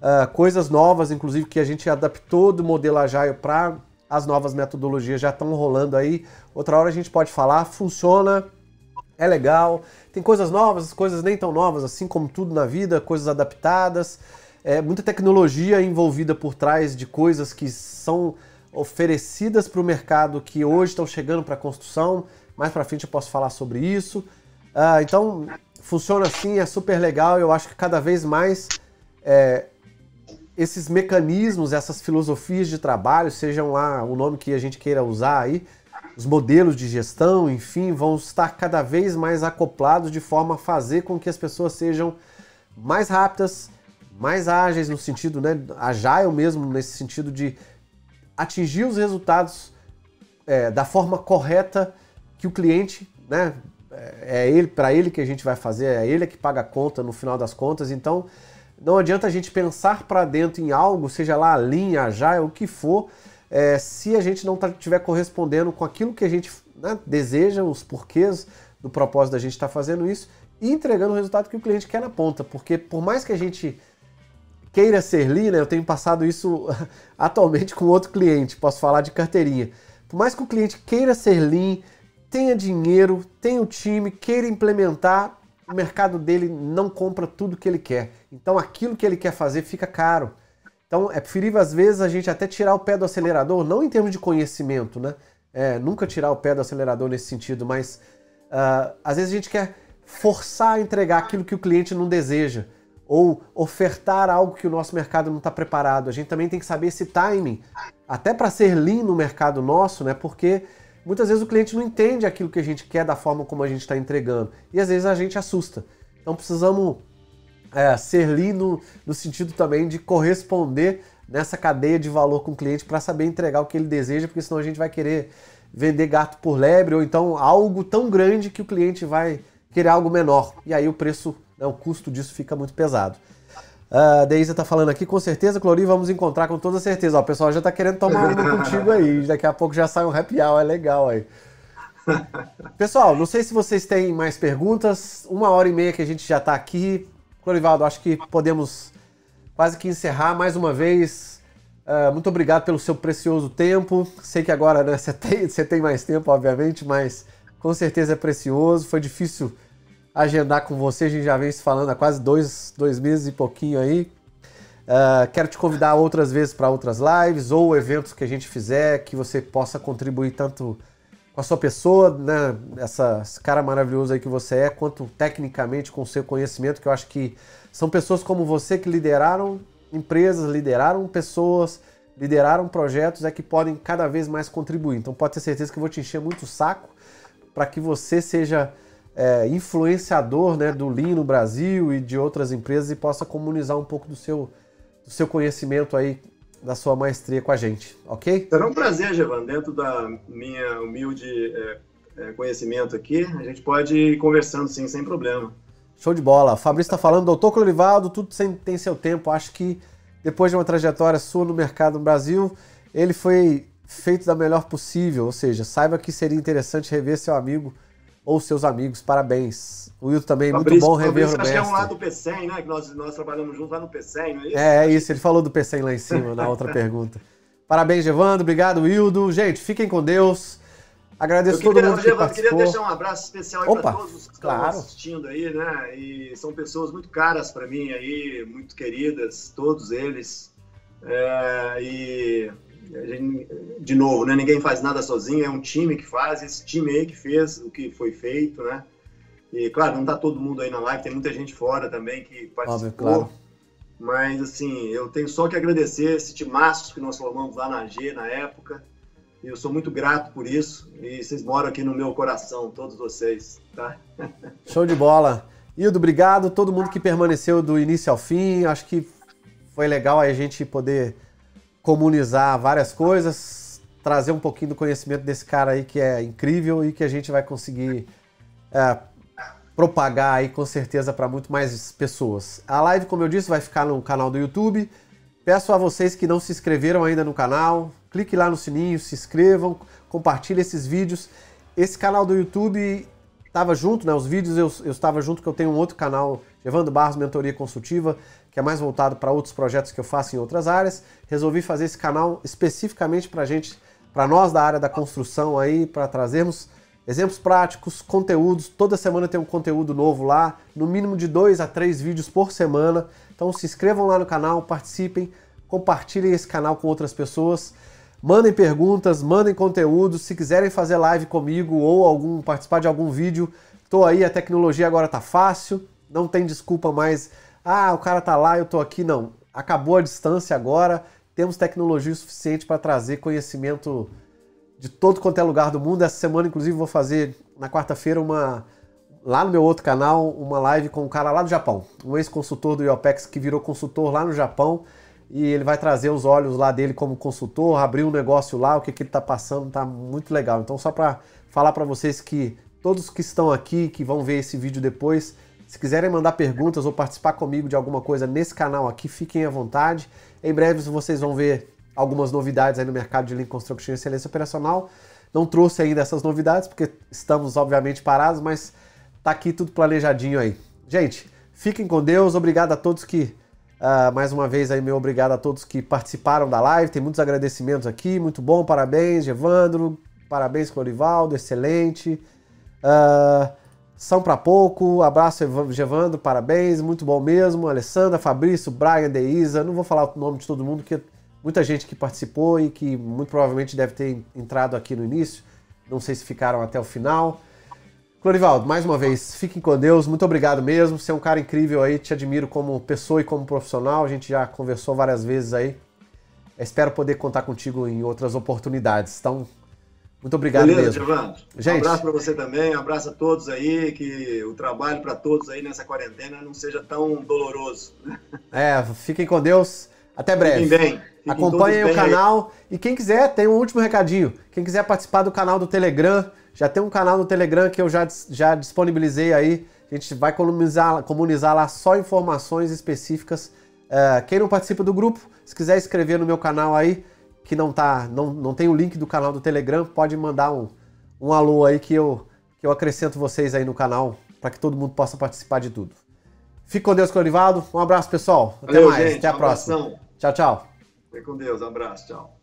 Uh, coisas novas, inclusive, que a gente adaptou do modelo Agile para as novas metodologias já estão rolando aí. Outra hora a gente pode falar, funciona, é legal. Tem coisas novas, coisas nem tão novas, assim como tudo na vida, coisas adaptadas é, muita tecnologia envolvida por trás de coisas que são oferecidas para o mercado que hoje estão chegando para a construção. Mais para frente eu posso falar sobre isso. Uh, então, funciona assim, é super legal. Eu acho que cada vez mais é, esses mecanismos, essas filosofias de trabalho, sejam lá o nome que a gente queira usar aí, os modelos de gestão, enfim, vão estar cada vez mais acoplados de forma a fazer com que as pessoas sejam mais rápidas, mais ágeis no sentido, né, agile mesmo, nesse sentido de atingir os resultados é, da forma correta que o cliente, né, é, é ele para ele que a gente vai fazer, é ele que paga a conta no final das contas. Então, não adianta a gente pensar para dentro em algo, seja lá a linha, agile, o que for, é, se a gente não estiver tá, correspondendo com aquilo que a gente né, deseja, os porquês do propósito da gente estar tá fazendo isso e entregando o resultado que o cliente quer na ponta. Porque por mais que a gente queira ser lean, né, eu tenho passado isso atualmente com outro cliente, posso falar de carteirinha. Por mais que o cliente queira ser lean, tenha dinheiro, tenha o time, queira implementar, o mercado dele não compra tudo que ele quer. Então aquilo que ele quer fazer fica caro. Então é preferível às vezes a gente até tirar o pé do acelerador, não em termos de conhecimento, né? É, nunca tirar o pé do acelerador nesse sentido, mas uh, às vezes a gente quer forçar a entregar aquilo que o cliente não deseja ou ofertar algo que o nosso mercado não está preparado. A gente também tem que saber esse timing, até para ser lean no mercado nosso, né? Porque muitas vezes o cliente não entende aquilo que a gente quer da forma como a gente está entregando e às vezes a gente assusta. Então precisamos é, ser lean no, no sentido também de corresponder nessa cadeia de valor com o cliente para saber entregar o que ele deseja, porque senão a gente vai querer vender gato por lebre ou então algo tão grande que o cliente vai querer algo menor. E aí o preço, né, o custo disso fica muito pesado. A uh, Deisa tá falando aqui, com certeza, Clori, vamos encontrar com toda certeza. Ó, o pessoal já tá querendo tomar uma contigo aí. Daqui a pouco já sai um happy hour, é legal aí. Pessoal, não sei se vocês têm mais perguntas. Uma hora e meia que a gente já tá aqui. Clorivaldo, acho que podemos quase que encerrar mais uma vez. Uh, muito obrigado pelo seu precioso tempo. Sei que agora né, você, tem, você tem mais tempo, obviamente, mas com certeza é precioso. Foi difícil agendar com você, a gente já vem se falando há quase dois, dois meses e pouquinho aí. Uh, quero te convidar outras vezes para outras lives ou eventos que a gente fizer que você possa contribuir tanto com a sua pessoa, né, essa, esse cara maravilhoso aí que você é, quanto tecnicamente com o seu conhecimento, que eu acho que são pessoas como você que lideraram empresas, lideraram pessoas, lideraram projetos, é que podem cada vez mais contribuir. Então pode ter certeza que eu vou te encher muito o saco para que você seja é, influenciador né, do Lean no Brasil e de outras empresas e possa comunizar um pouco do seu, do seu conhecimento aí, da sua maestria com a gente, ok? Será um prazer, Gevan, dentro da minha humilde é, é, conhecimento aqui, a gente pode ir conversando sim, sem problema. Show de bola. Fabrício está falando, doutor Clorivaldo, tudo tem seu tempo. Acho que depois de uma trajetória sua no mercado no Brasil, ele foi feito da melhor possível. Ou seja, saiba que seria interessante rever seu amigo ou seus amigos. Parabéns. O Wilton também, Fabrício, muito bom rever o mestre. Acho que é um lá do PCM, né? Que nós, nós trabalhamos juntos lá no PCM, não é isso? É, é isso. Ele falou do PCM lá em cima, na outra pergunta. Parabéns, Evandro. Obrigado, Wildo. Gente, fiquem com Deus. Agradeço eu queria, todo mundo que Evandro, participou. queria deixar um abraço especial para todos que claro. estão assistindo aí, né? E são pessoas muito caras para mim aí, muito queridas, todos eles. É, e de novo, né, ninguém faz nada sozinho, é um time que faz, esse time aí que fez o que foi feito, né? E claro, não está todo mundo aí na live, tem muita gente fora também que participou. Óbvio, claro. Mas assim, eu tenho só que agradecer esse timaço que nós formamos lá na G na época. E eu sou muito grato por isso. E vocês moram aqui no meu coração, todos vocês, tá? Show de bola. Ildo, obrigado. Todo mundo que permaneceu do início ao fim. Acho que foi legal a gente poder comunizar várias coisas, trazer um pouquinho do conhecimento desse cara aí que é incrível e que a gente vai conseguir é, propagar aí com certeza para muito mais pessoas. A live, como eu disse, vai ficar no canal do YouTube. Peço a vocês que não se inscreveram ainda no canal, clique lá no sininho, se inscrevam, compartilhe esses vídeos. Esse canal do YouTube estava junto, né? Os vídeos eu, eu estava junto, que eu tenho um outro canal, Evandro Barros Mentoria Consultiva, que é mais voltado para outros projetos que eu faço em outras áreas. Resolvi fazer esse canal especificamente para gente, para nós da área da construção aí, para trazermos exemplos práticos, conteúdos. Toda semana tem um conteúdo novo lá, no mínimo de dois a três vídeos por semana. Então se inscrevam lá no canal, participem, compartilhem esse canal com outras pessoas. Mandem perguntas, mandem conteúdos. Se quiserem fazer live comigo ou algum participar de algum vídeo, tô aí. A tecnologia agora tá fácil, não tem desculpa mais ah, o cara tá lá, eu tô aqui. Não. Acabou a distância agora. Temos tecnologia suficiente para trazer conhecimento de todo quanto é lugar do mundo. Essa semana, inclusive, vou fazer na quarta-feira uma lá no meu outro canal uma live com um cara lá do Japão, um ex-consultor do IOPEX que virou consultor lá no Japão e ele vai trazer os olhos lá dele como consultor, abrir um negócio lá, o que, que ele está passando, tá muito legal. Então só para falar para vocês que todos que estão aqui, que vão ver esse vídeo depois, se quiserem mandar perguntas ou participar comigo de alguma coisa nesse canal aqui, fiquem à vontade. Em breve vocês vão ver algumas novidades aí no mercado de Lean Construction e Excelência Operacional. Não trouxe ainda essas novidades porque estamos obviamente parados, mas tá aqui tudo planejadinho aí. Gente, fiquem com Deus. Obrigado a todos que Uh, mais uma vez aí, meu obrigado a todos que participaram da live. Tem muitos agradecimentos aqui. Muito bom, parabéns, Evandro. Parabéns, Clorivaldo, excelente. Uh, são para pouco. Abraço, Evandro, parabéns, muito bom mesmo. Alessandra, Fabrício, Brian, Deisa. Não vou falar o nome de todo mundo, porque muita gente que participou e que muito provavelmente deve ter entrado aqui no início. Não sei se ficaram até o final. Clorivaldo, mais uma vez, fiquem com Deus, muito obrigado mesmo. Você é um cara incrível aí, te admiro como pessoa e como profissional. A gente já conversou várias vezes aí. Espero poder contar contigo em outras oportunidades. Então, muito obrigado Beleza, mesmo. Giovanni. Gente. Um abraço para você também, um abraço a todos aí, que o trabalho para todos aí nessa quarentena não seja tão doloroso. É, fiquem com Deus. Até breve. Fiquem bem. Fiquem Acompanhem o canal. Aí. E quem quiser, tem um último recadinho. Quem quiser participar do canal do Telegram, já tem um canal no Telegram que eu já, já disponibilizei aí. A gente vai comunizar, comunizar lá só informações específicas. Uh, quem não participa do grupo, se quiser escrever no meu canal aí, que não tá, não, não tem o link do canal do Telegram, pode mandar um, um alô aí que eu, que eu acrescento vocês aí no canal para que todo mundo possa participar de tudo. Fique com Deus, Corivaldo. Um abraço, pessoal. Até Valeu, mais. Gente, Até a um próxima. Abração. Tchau, tchau. Fique com Deus. Um abraço. Tchau.